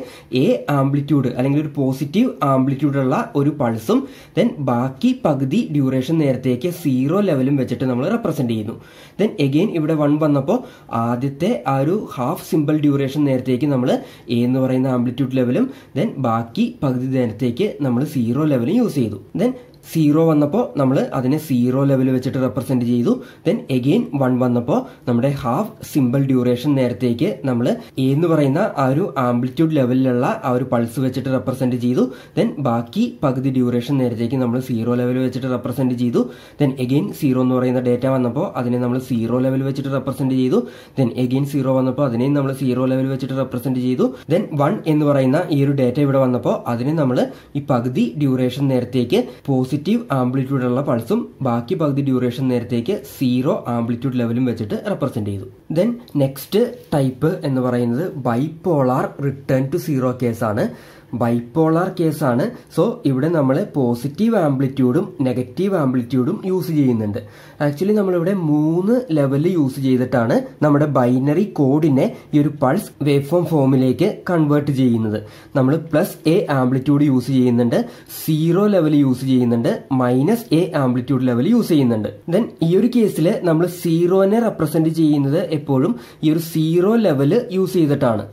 എ ആംപ്ലിറ്റ്യൂഡ് അല്ലെങ്കിൽ ഒരു പോസിറ്റീവ് ആംപ്ലിറ്റ്യൂഡ് ഉള്ള ഒരു പൾസും ദെൻ ബാക്കി പകുതി ഡ്യൂറേഷൻ നേരത്തേക്ക് സീറോ ലെവലും വെച്ചിട്ട് നമ്മൾ റെപ്രസെന്റ് ചെയ്യുന്നു. ദെൻ എഗെയിൻ ഇവിടെ വൺ വന്നപ്പോൾ ആദ്യത്തെ ആ ഒരു ഹാഫ് സിമ്പിൾ ഡ്യൂറേഷൻ നേരത്തേക്ക് നമ്മൾ എ എന്ന് പറയുന്ന ആംപ്ലിറ്റ്യൂഡ് ലെവലും ദെൻ ബാക്കി പകുതി നേരത്തേക്ക് നമ്മൾ സീറോ ലെവലും യൂസ് ചെയ്തു. ദെൻ സീറോ വന്നപ്പോൾ നമ്മൾ അതിനെ സീറോ ലെവൽ വെച്ചിട്ട് റെപ്രസെന്റ് ചെയ്തു. ദെൻ എഗെയിൻ വൺ വന്നപ്പോൾ നമ്മുടെ ഹാഫ് സിമ്പിൾ ഡ്യൂറേഷൻ നേരത്തേക്ക് നമ്മൾ എ എന്ന് പറയുന്ന ആ ഒരു ആംപ്ലിറ്റ്യൂഡ് ലെവലിലുള്ള ആ ഒരു പൾസ് വെച്ചിട്ട് റെപ്രസെന്റ് ചെയ്തു. ദെൻ ബാക്കി പകുതി ഡ്യൂറേഷൻ നേരത്തേക്ക് നമ്മൾ സീറോ ലെവൽ വെച്ചിട്ട് റെപ്രസെന്റ് ചെയ്തു. ദെൻ എഗെയിൻ സീറോ എന്ന് പറയുന്ന ഡേറ്റ വന്നപ്പോൾ അതിനെ നമ്മൾ സീറോ ലെവൽ വെച്ചിട്ട് റെപ്രസെന്റ് ചെയ്തു. ദെൻ എഗെയിൻ സീറോ വന്നപ്പോൾ അതിനെയും നമ്മൾ സീറോ ലെവൽ വെച്ചിട്ട് റെപ്രസെന്റ് ചെയ്തു. ദെൻ വൺ എന്ന് പറയുന്ന ഈ ഒരു ഡേറ്റ ഇവിടെ വന്നപ്പോൾ അതിനെ നമ്മൾ ഈ പകുതി ഡ്യൂറേഷൻ നേരത്തേക്ക് പോസിറ്റീവ് ആംപ്ലിറ്റ്യൂഡ് ഉള്ള പൾസും ബാക്കി പകുതി ഡ്യൂറേഷൻ നേരത്തേക്ക് സീറോ ആംപ്ലിറ്റ്യൂഡ് ലെവലും വെച്ചിട്ട് റെപ്രസെന്റ് ചെയ്തു. ദെൻ നെക്സ്റ്റ് ടൈപ്പ് എന്ന് പറയുന്നത് ബൈപോളാർ റിട്ടേൺ ടു സീറോ കേസാണ് ബൈപോളാർ കേസാണ്. സോ ഇവിടെ നമ്മൾ പോസിറ്റീവ് ആംപ്ലിറ്റ്യൂഡും നെഗറ്റീവ് ആംപ്ലിറ്റ്യൂഡും യൂസ് ചെയ്യുന്നുണ്ട്. ആക്ച്വലി നമ്മളിവിടെ മൂന്ന് ലെവൽ യൂസ് ചെയ്തിട്ടാണ് നമ്മുടെ ബൈനറി കോഡിനെ ഈ ഒരു പൾസ് വേവ് ഫോം ഫോമിലേക്ക് കൺവേർട്ട് ചെയ്യുന്നത്. നമ്മൾ പ്ലസ് എ ആംപ്ലിറ്റ്യൂഡ് യൂസ് ചെയ്യുന്നുണ്ട്. സീറോ ലെവൽ യൂസ് ചെയ്യുന്നുണ്ട്. Minus A amplitude level use ചെയ്യുന്നുണ്ട്. ദെൻ ഈ ഒരു കേസിൽ നമ്മൾ സീറോനെ റെപ്രസെന്റ് ചെയ്യുന്നത് എപ്പോഴും ഈ ഒരു സീറോ ലെവൽ യൂസ് ചെയ്തിട്ടാണ്.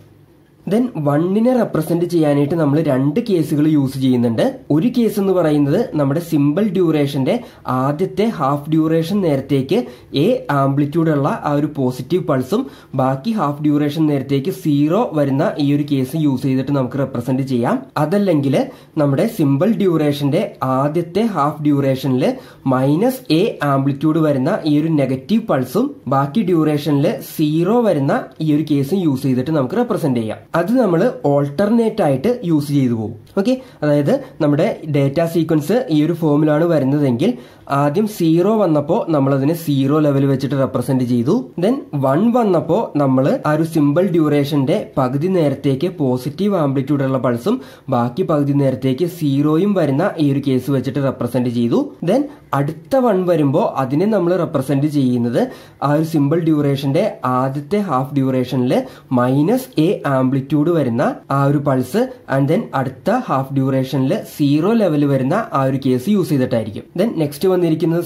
ദെൻ വണ്ണിനെ റെപ്രസെന്റ് ചെയ്യാനായിട്ട് നമ്മൾ രണ്ട് കേസുകൾ യൂസ് ചെയ്യുന്നുണ്ട്. ഒരു കേസ് എന്ന് പറയുന്നത് നമ്മുടെ സിമ്പിൾ ഡ്യൂറേഷന്റെ ആദ്യത്തെ ഹാഫ് ഡ്യൂറേഷൻ നേരത്തേക്ക് എ ആംപ്ലിറ്റ്യൂഡ് ഉള്ള ആ ഒരു പോസിറ്റീവ് പൾസും ബാക്കി ഹാഫ് ഡ്യൂറേഷൻ നേരത്തേക്ക് സീറോ വരുന്ന ഈ ഒരു കേസ് യൂസ് ചെയ്തിട്ട് നമുക്ക് റെപ്രസെന്റ് ചെയ്യാം. അതല്ലെങ്കിൽ നമ്മുടെ സിമ്പിൾ ഡ്യൂറേഷന്റെ ആദ്യത്തെ ഹാഫ് ഡ്യൂറേഷനിൽ മൈനസ് എ ആംപ്ലിറ്റ്യൂഡ് വരുന്ന ഈ ഒരു നെഗറ്റീവ് പൾസും ബാക്കി ഡ്യൂറേഷനിൽ സീറോ വരുന്ന ഈ ഒരു കേസും യൂസ് ചെയ്തിട്ട് നമുക്ക് റെപ്രസെന്റ് ചെയ്യാം. അത് നമ്മൾ ഓൾട്ടർനേറ്റ് ആയിട്ട് യൂസ് ചെയ്തു പോകും. ഓക്കെ അതായത് നമ്മുടെ ഡേറ്റ സീക്വൻസ് ഈ ഒരു ഫോമിലാണ് വരുന്നതെങ്കിൽ ആദ്യം സീറോ വന്നപ്പോൾ നമ്മൾ അതിനെ സീറോ ലെവൽ വെച്ചിട്ട് റെപ്രസെന്റ് ചെയ്തു. ദെൻ വൺ വന്നപ്പോൾ നമ്മൾ ആ ഒരു സിമ്പിൾ ഡ്യൂറേഷന്റെ പകുതി നേരത്തേക്ക് പോസിറ്റീവ് ആംപ്ലിറ്റ്യൂഡ് ഉള്ള പൾസും ബാക്കി പകുതി നേരത്തേക്ക് സീറോയും വരുന്ന ഈ ഒരു കേസ് വെച്ചിട്ട് റെപ്രസെന്റ് ചെയ്തു. ദെൻ അടുത്ത വൺ വരുമ്പോൾ അതിനെ നമ്മൾ റെപ്രസെന്റ് ചെയ്യുന്നത് ആ ഒരു സിമ്പിൾ ഡ്യൂറേഷന്റെ ആദ്യത്തെ ഹാഫ് ഡ്യൂറേഷനിൽ മൈനസ് എ ആംപ്ലിറ്റ്യൂഡ് വരുന്ന ആ ഒരു പൾസ് ആൻഡ് ദെൻ അടുത്ത ഹാഫ് ഡ്യൂറേഷനിൽ സീറോ ലെവൽ വരുന്ന ആ ഒരു കേസ് യൂസ് ചെയ്തിട്ടായിരിക്കും. ദെൻ നെക്സ്റ്റ് വന്നിരിക്കുന്നത്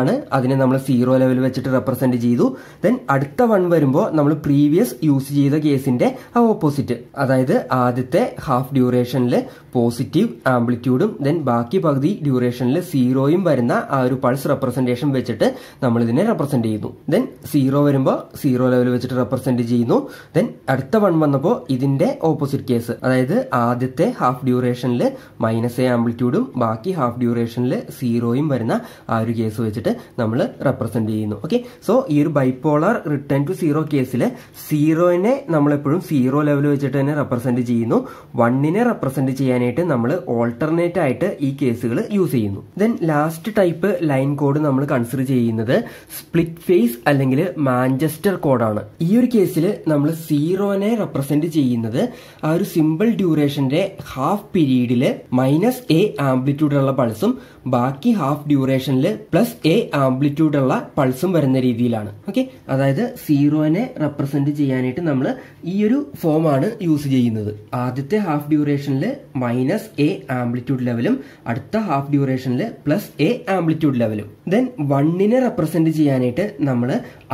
ആണ് അതിനെ നമ്മൾ സീറോ ലെവൽ വെച്ചിട്ട് റെപ്രസെന്റ് ചെയ്തു. ദെൻ അടുത്ത വൺ വരുമ്പോൾ നമ്മൾ പ്രീവിയസ് യൂസ് ചെയ്ത കേസിന്റെ ആ ഓപ്പോസിറ്റ് അതായത് ആദ്യത്തെ ഹാഫ് ഡ്യൂറേഷനിൽ പോസിറ്റീവ് ആംപ്ലിറ്റ്യൂഡും ദെൻ ബാക്കി പകുതി ഡ്യൂറേഷനിൽ സീറോയും വരുന്ന ആ ഒരു പൾസ് റെപ്രസെന്റേഷൻ വെച്ചിട്ട് നമ്മൾ ഇതിനെ റെപ്രസെന്റ് ചെയ്യുന്നു. ദെൻ സീറോ വരുമ്പോൾ സീറോ ലെവൽ വെച്ചിട്ട് റെപ്രസെന്റ് ചെയ്യുന്നു. ദെൻ അടുത്ത വൺ വന്നപ്പോൾ ഇതിന്റെ ഓപ്പോസിറ്റ് കേസ് അതായത് ആദ്യത്തെ ഹാഫ് ഡ്യൂറേഷനിൽ മൈനസ് എ ആംപ്ലിറ്റ്യൂഡും ബാക്കി ഹാഫ് ഡ്യൂറേഷനിൽ സീറോയും വരുന്ന ആ ഒരു കേസ് വെച്ചിട്ട് നമ്മൾ റെപ്രസെന്റ് ചെയ്യുന്നു. ഓക്കെ സോ ഈ ഒരു ബൈപ്പോളാർ റിട്ടേൺ ടു സീറോ കേസിൽ സീറോനെ നമ്മൾ എപ്പോഴും സീറോ ലെവൽ വെച്ചിട്ട് തന്നെ റെപ്രസെന്റ് ചെയ്യുന്നു. വണ്ണിനെ റെപ്രസെന്റ് ചെയ്യാനായിട്ട് നമ്മൾ ഓൾട്ടർനേറ്റ് ആയിട്ട് ഈ കേസുകൾ യൂസ് ചെയ്യുന്നു. Then last type line code നമ്മൾ കൺസിഡർ ചെയ്യുന്നത് സ്പ്ലിറ്റ് ഫേസ് അല്ലെങ്കിൽ മാഞ്ചസ്റ്റർ കോഡാണ് ഈ ഒരു കേസിൽ നമ്മൾ സീറോനെ റെപ്രസെന്റ് ചെയ്യുന്നത് ആ ഒരു സിമ്പിൾ ഡ്യൂറേഷന്റെ ഹാഫ് പീരീഡിൽ മൈനസ് എ ആംപ്ലിറ്റ്യൂഡ് ഉള്ള പൾസും ബാക്കി ഹാഫ് ഡ്യൂറേഷനിൽ പ്ലസ് എ ആംപ്ലിറ്റ്യൂഡ് ഉള്ള പൾസും വരുന്ന രീതിയിലാണ്. ഓക്കെ അതായത് സീറോനെ റെപ്രസെന്റ് ചെയ്യാനായിട്ട് നമ്മൾ ഈ ഒരു ഫോം ആണ് യൂസ് ചെയ്യുന്നത്. ആദ്യത്തെ ഹാഫ് ഡ്യൂറേഷനിൽ മൈനസ് എ ആംപ്ലിറ്റ്യൂഡ് ലെവലും അടുത്ത ഹാഫ് ഡ്യൂറേഷനിൽ പ്ലസ് എ ആംപ്ലിറ്റ്യൂഡ് ലെവലും ദെൻ വണ്ണിനെ റെപ്രസെന്റ് ചെയ്യാനായിട്ട് നമ്മൾ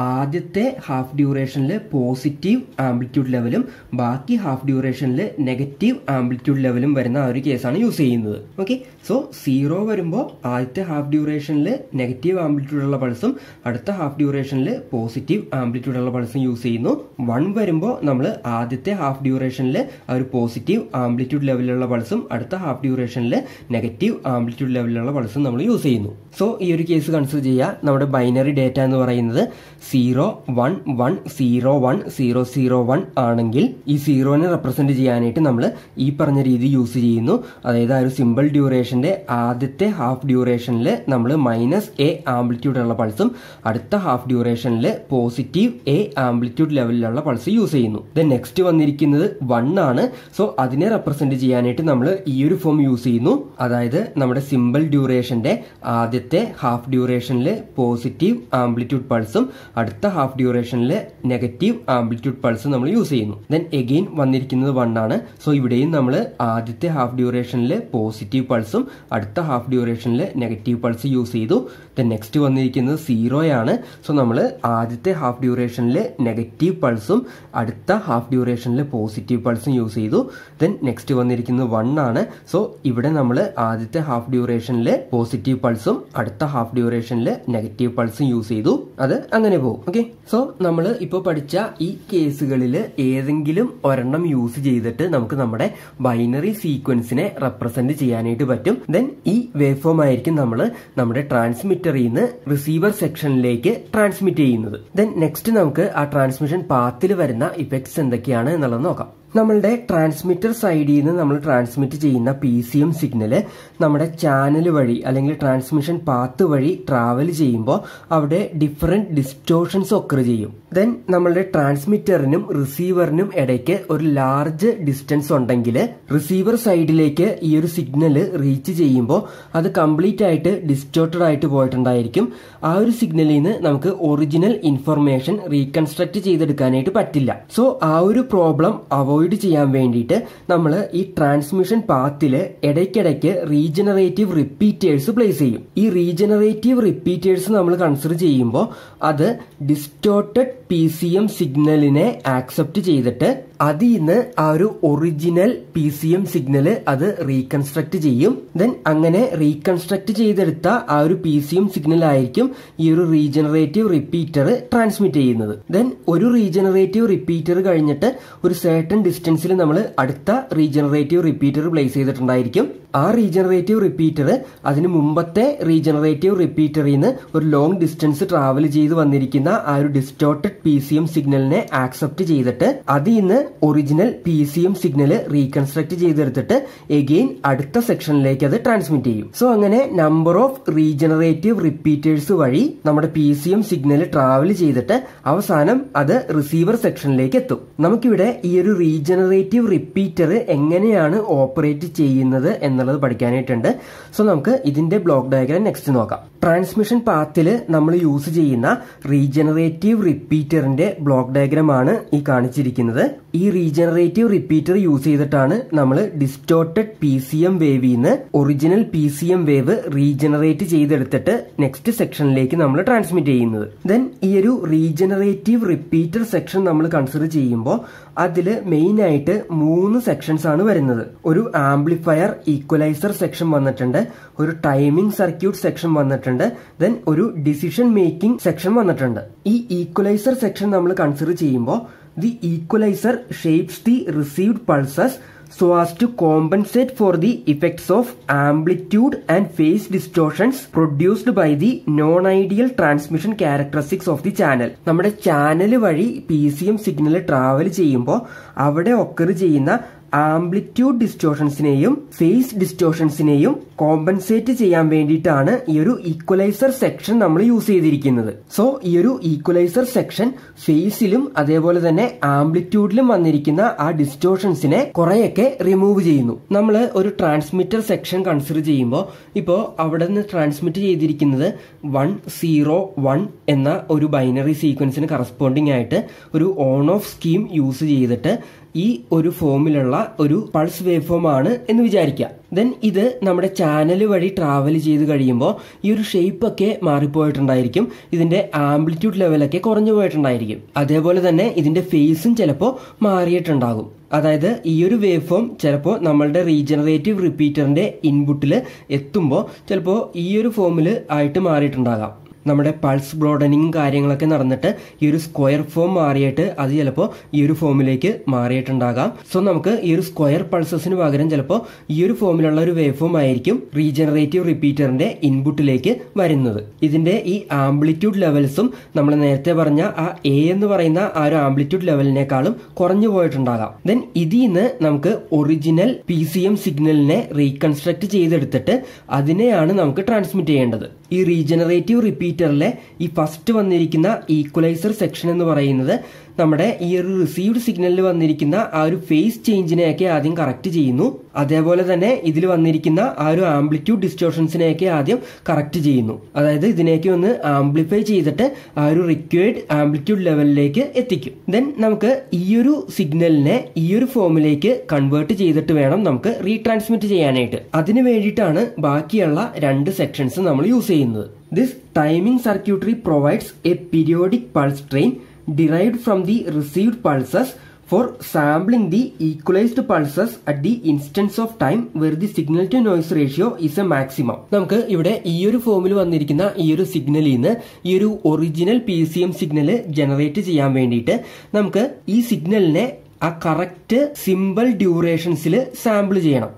ആദ്യത്തെ ഹാഫ് ഡ്യൂറേഷനിൽ പോസിറ്റീവ് ആംപ്ലിറ്റ്യൂഡ് ലെവലും ബാക്കി ഹാഫ് ഡ്യൂറേഷനിൽ നെഗറ്റീവ് ആംപ്ലിറ്റ്യൂഡ് ലെവലും വരുന്ന ആ ഒരു കേസാണ് യൂസ് ചെയ്യുന്നത്. ഓക്കെ സോ സീറോ വരുമ്പോൾ ആദ്യത്തെ ഹാഫ് ഡ്യൂറേഷനിൽ നെഗറ്റീവ് ആംപ്ലിറ്റ്യൂഡ് ഉള്ള പൾസും അടുത്ത ഹാഫ് ഡ്യൂറേഷനിൽ പോസിറ്റീവ് ആംപ്ലിറ്റ്യൂഡ് ഉള്ള പൾസും യൂസ് ചെയ്യുന്നു. വൺ വരുമ്പോൾ നമ്മൾ ആദ്യത്തെ ഹാഫ് ഡ്യൂറേഷനിൽ ആ ഒരു പോസിറ്റീവ് ആംപ്ലിറ്റ്യൂഡ് ലെവലിലുള്ള പൾസും അടുത്ത ഹാഫ് ഡ്യൂറേഷനിൽ നെഗറ്റീവ് ആംപ്ലിറ്റ്യൂഡ് ലെവലിലുള്ള പൾസും നമ്മൾ യൂസ് ചെയ്യുന്നു. സോ ഈ ഒരു കേസ് കൺസിഡർ ചെയ്യുക നമ്മുടെ ബൈനറി ഡേറ്റ എന്ന് പറയുന്നത് zero one one zero one zero zero one ആണെങ്കിൽ ഈ സീറോനെ റെപ്രസെന്റ് ചെയ്യാനായിട്ട് നമ്മൾ ഈ പറഞ്ഞ രീതി യൂസ് ചെയ്യുന്നു. അതായത് ആ ഒരു സിമ്പിൾ ഡ്യൂറേഷന്റെ ആദ്യത്തെ ഹാഫ് ഡ്യൂറേഷനിൽ നമ്മൾ മൈനസ് എ ആംപ്ലിറ്റ്യൂഡ് ഉള്ള പൾസും അടുത്ത ഹാഫ് ഡ്യൂറേഷനിൽ പോസിറ്റീവ് എ ആംപ്ലിറ്റ്യൂഡ് ലെവലിലുള്ള പൾസ് യൂസ് ചെയ്യുന്നു. ദെൻ നെക്സ്റ്റ് വന്നിരിക്കുന്നത് വൺ ആണ്. സോ അതിനെ റെപ്രസെന്റ് ചെയ്യാനായിട്ട് നമ്മൾ ഈ ഒരു ഫോം യൂസ് ചെയ്യുന്നു. അതായത് നമ്മുടെ സിമ്പിൾ ഡ്യൂറേഷന്റെ ആദ്യത്തെ ഹാഫ് ഡ്യൂറേഷനിൽ പോസിറ്റീവ് ആംപ്ലിറ്റ്യൂഡ് പൾസും അടുത്ത ഹാഫ് ഡ്യൂറേഷനിൽ നെഗറ്റീവ് ആംപ്ലിറ്റ്യൂഡ് പൾസും നമ്മൾ യൂസ് ചെയ്യുന്നു. ദെൻ എഗെയിൻ വന്നിരിക്കുന്നത് വൺ ആണ്. സോ ഇവിടെയും നമ്മൾ ആദ്യത്തെ ഹാഫ് ഡ്യൂറേഷനിൽ പോസിറ്റീവ് പൾസും അടുത്ത ഹാഫ് ഡ്യൂറേഷനിൽ നെഗറ്റീവ് പൾസ് യൂസ് ചെയ്തു. ദെൻ നെക്സ്റ്റ് വന്നിരിക്കുന്നത് സീറോ ആണ്. സോ നമ്മൾ ആദ്യത്തെ ഹാഫ് ഡ്യൂറേഷനിൽ നെഗറ്റീവ് പൾസും അടുത്ത ഹാഫ് ഡ്യൂറേഷനിൽ പോസിറ്റീവ് പൾസും യൂസ് ചെയ്തു. ദെൻ നെക്സ്റ്റ് വന്നിരിക്കുന്നത് വൺ ആണ്. സോ ഇവിടെ നമ്മൾ ആദ്യത്തെ ഹാഫ് ഡ്യൂറേഷനിൽ പോസിറ്റീവ് പൾസും അടുത്ത ഹാഫ് ഡ്യൂറേഷനിൽ നെഗറ്റീവ് പൾസും യൂസ് ചെയ്തു. അത് അങ്ങനെ പോകും. ഓക്കെ? സോ നമ്മൾ ഇപ്പോൾ പഠിച്ച ഈ കേസുകളിൽ ഏതെങ്കിലും ഒരെണ്ണം യൂസ് ചെയ്തിട്ട് നമുക്ക് നമ്മുടെ ബൈനറി സീക്വൻസിനെ റെപ്രസെന്റ് ചെയ്യാനായിട്ട് പറ്റും. ദെൻ ഈ വേവ് ഫോം ആയിരിക്കും നമ്മൾ നമ്മുടെ ട്രാൻസ്മിറ്ററിൽ നിന്ന് റിസീവർ സെക്ഷനിലേക്ക് ട്രാൻസ്മിറ്റ് ചെയ്യുന്നത്. ദെൻ നെക്സ്റ്റ് നമുക്ക് ആ ട്രാൻസ്മിഷൻ പാത്തിൽ വരുന്ന ഇഫക്ട്സ് എന്തൊക്കെയാണ് എന്നുള്ളത് നോക്കാം. നമ്മളുടെ ട്രാൻസ്മിറ്റർ സൈഡിൽ നിന്ന് നമ്മൾ ട്രാൻസ്മിറ്റ് ചെയ്യുന്ന പി സി എം സിഗ്നൽ നമ്മുടെ ചാനൽ വഴി അല്ലെങ്കിൽ ട്രാൻസ്മിഷൻ പാത്ത് വഴി ട്രാവൽ ചെയ്യുമ്പോൾ അവിടെ ഡിഫറെന്റ് ഡിസ്റ്റോഷൻസ് ഒക്കർ ചെയ്യും. ദെൻ നമ്മളുടെ ട്രാൻസ്മിറ്ററിനും റിസീവറിനും ഇടയ്ക്ക് ഒരു ലാർജ് ഡിസ്റ്റൻസ് ഉണ്ടെങ്കിൽ റിസീവർ സൈഡിലേക്ക് ഈ ഒരു സിഗ്നൽ റീച്ച് ചെയ്യുമ്പോൾ അത് കംപ്ലീറ്റ് ആയിട്ട് ഡിസ്റ്റോർട്ടഡ് ആയിട്ട് പോയിട്ടുണ്ടായിരിക്കും. ആ ഒരു സിഗ്നലിൽ നിന്ന് നമുക്ക് ഒറിജിനൽ ഇൻഫർമേഷൻ റീകൺസ്ട്രക്ട് ചെയ്തെടുക്കാനായിട്ട് പറ്റില്ല. സോ ആ ഒരു പ്രോബ്ലം അവോയ്ഡ് ചെയ്യാൻ വേണ്ടിയിട്ട് നമ്മൾ ഈ ട്രാൻസ്മിഷൻ പാത്തിൽ ഇടയ്ക്കിടയ്ക്ക് റീജനറേറ്റീവ് റിപ്പീറ്റേഴ്സ് പ്ലേസ് ചെയ്യും. ഈ റീജനറേറ്റീവ് റിപ്പീറ്റേഴ്സ് നമ്മൾ കൺസിഡർ ചെയ്യുമ്പോൾ അത് ഡിസ്റ്റോർട്ടഡ് പി സി എം സിഗ്നലിനെ ആക്സെപ്റ്റ് ചെയ്തിട്ട് അതിൽ നിന്ന് ആ ഒരു original P C M signal അത് റീകൺസ്ട്രക്ട് ചെയ്യും. ദെൻ അങ്ങനെ റീകൺസ്ട്രക്ട് ചെയ്തെടുത്ത ആ ഒരു പി സി എം സിഗ്നൽ ആയിരിക്കും ഈ ഒരു റീജനറേറ്റീവ് റിപ്പീറ്റർ ട്രാൻസ്മിറ്റ് ചെയ്യുന്നത്. ദെൻ ഒരു റീജനറേറ്റീവ് റിപ്പീറ്റർ കഴിഞ്ഞിട്ട് ഒരു സേർട്ടൺ ഡിസ്റ്റൻസിൽ നമ്മൾ അടുത്ത റീജനറേറ്റീവ് റിപ്പീറ്റർ പ്ലേസ് ചെയ്തിട്ടുണ്ടായിരിക്കും. ആ റീജനറേറ്റീവ് റിപ്പീറ്റർ അതിന് മുമ്പത്തെ റീജനറേറ്റീവ് റിപ്പീറ്ററിൽ നിന്ന് ഒരു ലോങ് ഡിസ്റ്റൻസ് ട്രാവൽ ചെയ്ത് വന്നിരിക്കുന്ന ആ ഒരു ഡിസ്റ്റോർട്ടഡ് പി സി എം സിഗ്നലിനെ ആക്സെപ്റ്റ് ചെയ്തിട്ട് അതിൽ നിന്ന് original P C M signal reconstruct ചെയ്തെടുത്തിട്ട് എഗെയിൻ അടുത്ത സെക്ഷനിലേക്ക് അത് ട്രാൻസ്മിറ്റ് ചെയ്യും. സോ അങ്ങനെ നമ്പർ ഓഫ് റീജനറേറ്റീവ് റിപ്പീറ്റേഴ്സ് വഴി നമ്മുടെ P C M signal travel ചെയ്തിട്ട് അവസാനം അത് റിസീവർ സെക്ഷനിലേക്ക് എത്തും. നമുക്കിവിടെ ഈ ഒരു റീജനറേറ്റീവ് റിപ്പീറ്റർ എങ്ങനെയാണ് ഓപ്പറേറ്റ് ചെയ്യുന്നത് എന്നുള്ളത് പഠിക്കാനായിട്ടുണ്ട്. സോ നമുക്ക് ഇതിന്റെ ബ്ലോക്ക് ഡയഗ്രാം നെക്സ്റ്റ് നോക്കാം. ട്രാൻസ്മിഷൻ പാത്തിൽ നമ്മൾ യൂസ് ചെയ്യുന്ന റീജനറേറ്റീവ് റിപ്പീറ്ററിന്റെ ബ്ലോക്ക് ഡയഗ്രാം ആണ് ഈ കാണിച്ചിരിക്കുന്നത്. ഈ റീജനറേറ്റീവ് റിപ്പീറ്റർ യൂസ് ചെയ്തിട്ടാണ് നമ്മൾ ഡിസ്റ്റോർട്ടഡ് പി സി എം വേവിൽ നിന്ന് original P C M wave regenerate ചെയ്തെടുത്തിട്ട് നെക്സ്റ്റ് സെക്ഷനിലേക്ക് നമ്മൾ ട്രാൻസ്മിറ്റ് ചെയ്യുന്നത്. ദെൻ ഈ ഒരു റീജനറേറ്റീവ് റിപ്പീറ്റർ സെക്ഷൻ നമ്മൾ കൺസിഡർ ചെയ്യുമ്പോൾ അതിൽ മെയിൻ ആയിട്ട് മൂന്ന് സെക്ഷൻസ് ആണ് വരുന്നത്. ഒരു ആംപ്ലിഫയർ ഈക്വലൈസർ സെക്ഷൻ വന്നിട്ടുണ്ട് ഒരു ടൈമിംഗ് സർക്യൂട്ട് സെക്ഷൻ വന്നിട്ടുണ്ട് ദെൻ ഒരു ഡിസിഷൻ മേക്കിംഗ് സെക്ഷൻ വന്നിട്ടുണ്ട്. ഈ ഈക്വലൈസർ സെക്ഷൻ നമ്മൾ കൺസിഡർ ചെയ്യുമ്പോൾ the equalizer shapes the received pulses so as to compensate for the effects of amplitude and phase distortions produced by the non ideal transmission characteristics of the channel നമ്മുടെ channel വഴി P C M signal travel ചെയ്യുമ്പോൾ അവിടെ occur ചെയ്യുന്ന amplitude ഡിസ്റ്റോഷൻസിനെയും phase ഡിസ്റ്റോഷൻസിനെയും compensate ചെയ്യാൻ വേണ്ടിയിട്ടാണ് ഈ ഒരു ഈക്വലൈസർ സെക്ഷൻ നമ്മൾ യൂസ് ചെയ്തിരിക്കുന്നത്. സോ ഈ ഒരു ഈക്വലൈസർ സെക്ഷൻ ഫേസിലും അതേപോലെ തന്നെ ആംപ്ലിറ്റ്യൂഡിലും വന്നിരിക്കുന്ന ആ ഡിസ്റ്റോഷൻസിനെ കുറെയൊക്കെ റിമൂവ് ചെയ്യുന്നു. നമ്മൾ ഒരു ട്രാൻസ്മിറ്റർ സെക്ഷൻ കൺസിഡർ ചെയ്യുമ്പോൾ ഇപ്പോൾ അവിടെ നിന്ന് ട്രാൻസ്മിറ്റ് ചെയ്തിരിക്കുന്നത് വൺ സീറോ വൺ എന്ന ഒരു ബൈനറി സീക്വൻസിന് കറസ്പോണ്ടിങ് ആയിട്ട് ഒരു ഓൺ ഓഫ് സ്കീം യൂസ് ചെയ്തിട്ട് ഈ ഒരു ഫോമിലുള്ള ഒരു പൾസ് വേവ് ഫോം ആണ് എന്ന് വിചാരിക്കുക. ദെൻ ഇത് നമ്മുടെ ചാനൽ വഴി ട്രാവൽ ചെയ്ത് കഴിയുമ്പോൾ ഈ ഒരു ഷേപ്പ് ഒക്കെ മാറിപ്പോയിട്ടുണ്ടായിരിക്കും. ഇതിന്റെ ആംപ്ലിറ്റ്യൂഡ് ലെവലൊക്കെ കുറഞ്ഞു പോയിട്ടുണ്ടായിരിക്കും. അതേപോലെ തന്നെ ഇതിന്റെ ഫേസും ചിലപ്പോൾ മാറിയിട്ടുണ്ടാകും. അതായത് ഈ ഒരു വേവ് ഫോം ചിലപ്പോൾ നമ്മളുടെ റീജനറേറ്റീവ് റിപ്പീറ്ററിന്റെ ഇൻപുട്ടിൽ എത്തുമ്പോൾ ചിലപ്പോൾ ഈ ഒരു ഫോമിൽ ആയിട്ട് മാറിയിട്ടുണ്ടാകാം. നമ്മുടെ പൾസ് ബ്രോഡനിങ് കാര്യങ്ങളൊക്കെ നടന്നിട്ട് ഈ ഒരു സ്ക്വയർ ഫോം മാറിയിട്ട് അത് ചിലപ്പോൾ ഈ ഒരു ഫോമിലേക്ക് മാറിയിട്ടുണ്ടാകാം. സോ നമുക്ക് ഈ ഒരു സ്ക്വയർ പൾസസിന് പകരം ചിലപ്പോൾ ഈ ഒരു ഫോമിലുള്ള ഒരു വേവ് ഫോം ആയിരിക്കും റീജനറേറ്റീവ് റിപ്പീറ്ററിന്റെ ഇൻപുട്ടിലേക്ക് വരുന്നത്. ഇതിന്റെ ഈ ആംപ്ലിറ്റ്യൂഡ് ലെവൽസും നമ്മൾ നേരത്തെ പറഞ്ഞ ആ എ എന്ന് പറയുന്ന ആ ഒരു ആംപ്ലിറ്റ്യൂഡ് ലെവലിനേക്കാളും കുറഞ്ഞു പോയിട്ടുണ്ടാകാം. ദെൻ ഇതിൽ നിന്ന് നമുക്ക് ഒറിജിനൽ പി സി എം സിഗ്നലിനെ റീകൺസ്ട്രക്ട് ചെയ്തെടുത്തിട്ട് അതിനെയാണ് നമുക്ക് ട്രാൻസ്മിറ്റ് ചെയ്യേണ്ടത്. ഈ റീജനറേറ്റീവ് റിപ്പീറ്ററിലെ ഈ ഫസ്റ്റ് വന്നിരിക്കുന്ന ഈക്വലൈസർ സെക്ഷൻ എന്ന് പറയുന്നത് നമ്മുടെ ഈ ഒരു റിസീവ്ഡ് സിഗ്നലിൽ വന്നിരിക്കുന്ന ആ ഒരു ഫേസ് ചേഞ്ചിനെയൊക്കെ ആദ്യം കറക്റ്റ് ചെയ്യുന്നു. അതേപോലെ തന്നെ ഇതിൽ വന്നിരിക്കുന്ന ആ ഒരു ആംപ്ലിറ്റ്യൂഡ് ഡിസ്റ്റോർഷൻസിനെയൊക്കെ ആദ്യം കറക്റ്റ് ചെയ്യുന്നു. അതായത് ഇതിനെയൊക്കെ ഒന്ന് ആംപ്ലിഫൈ ചെയ്തിട്ട് ആ ഒരു റിക്വയർഡ് ആംപ്ലിറ്റ്യൂഡ് ലെവലിലേക്ക് എത്തിക്കും. ദെൻ നമുക്ക് ഈ ഒരു സിഗ്നലിനെ ഈ ഒരു ഫോമിലേക്ക് കൺവേർട്ട് ചെയ്തിട്ട് വേണം നമുക്ക് റീട്രാൻസ്മിറ്റ് ചെയ്യാനായിട്ട്. അതിന് വേണ്ടിയിട്ടാണ് ബാക്കിയുള്ള രണ്ട് സെക്ഷൻസ് നമ്മൾ യൂസ് ചെയ്യുന്നത്. This timing circuitry provides a periodic pulse train derived from the received pulses for sampling the equalized pulses at the instance of time where the signal to noise ratio is a maximum നമുക്ക് ഇവിടെ ഈ ഒരു ഫോമിൽ വന്നിരിക്കുന്ന ഈ ഒരു സിഗ്നലിൽ നിന്ന് ഈ ഒരു original P C M signal generate ചെയ്യാൻ വേണ്ടിയിട്ട് നമുക്ക് ഈ സിഗ്നലിനെ ആ കറക്റ്റ് സിമ്പിൾ ഡ്യൂറേഷൻസിൽ സാമ്പിൾ ചെയ്യണം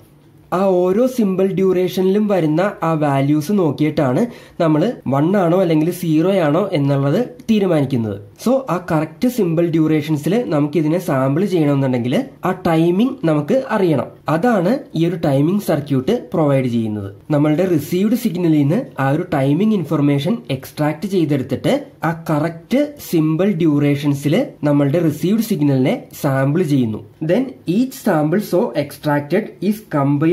ആ ഓരോ സിമ്പിൾ ഡ്യൂറേഷനിലും വരുന്ന ആ വാല്യൂസ് നോക്കിയിട്ടാണ് നമ്മൾ വൺ ആണോ അല്ലെങ്കിൽ സീറോ ആണോ എന്നുള്ളത് തീരുമാനിക്കുന്നത്. സോ ആ കറക്റ്റ് സിമ്പിൾ ഡ്യൂറേഷൻസിൽ നമുക്ക് ഇതിനെ സാമ്പിൾ ചെയ്യണമെന്നുണ്ടെങ്കിൽ ആ ടൈമിംഗ് നമുക്ക് അറിയണം. അതാണ് ഈ ഒരു ടൈമിംഗ് സർക്യൂട്ട് പ്രൊവൈഡ് ചെയ്യുന്നത്. നമ്മളുടെ റിസീവ്ഡ് സിഗ്നലിൽ നിന്ന് ആ ഒരു ടൈമിംഗ് ഇൻഫർമേഷൻ എക്സ്ട്രാക്ട് ചെയ്തെടുത്തിട്ട് ആ കറക്റ്റ് സിമ്പിൾ ഡ്യൂറേഷൻസിൽ നമ്മളുടെ റിസീവ്ഡ് സിഗ്നലിനെ സാമ്പിൾ ചെയ്യുന്നു. Then each sample so extracted is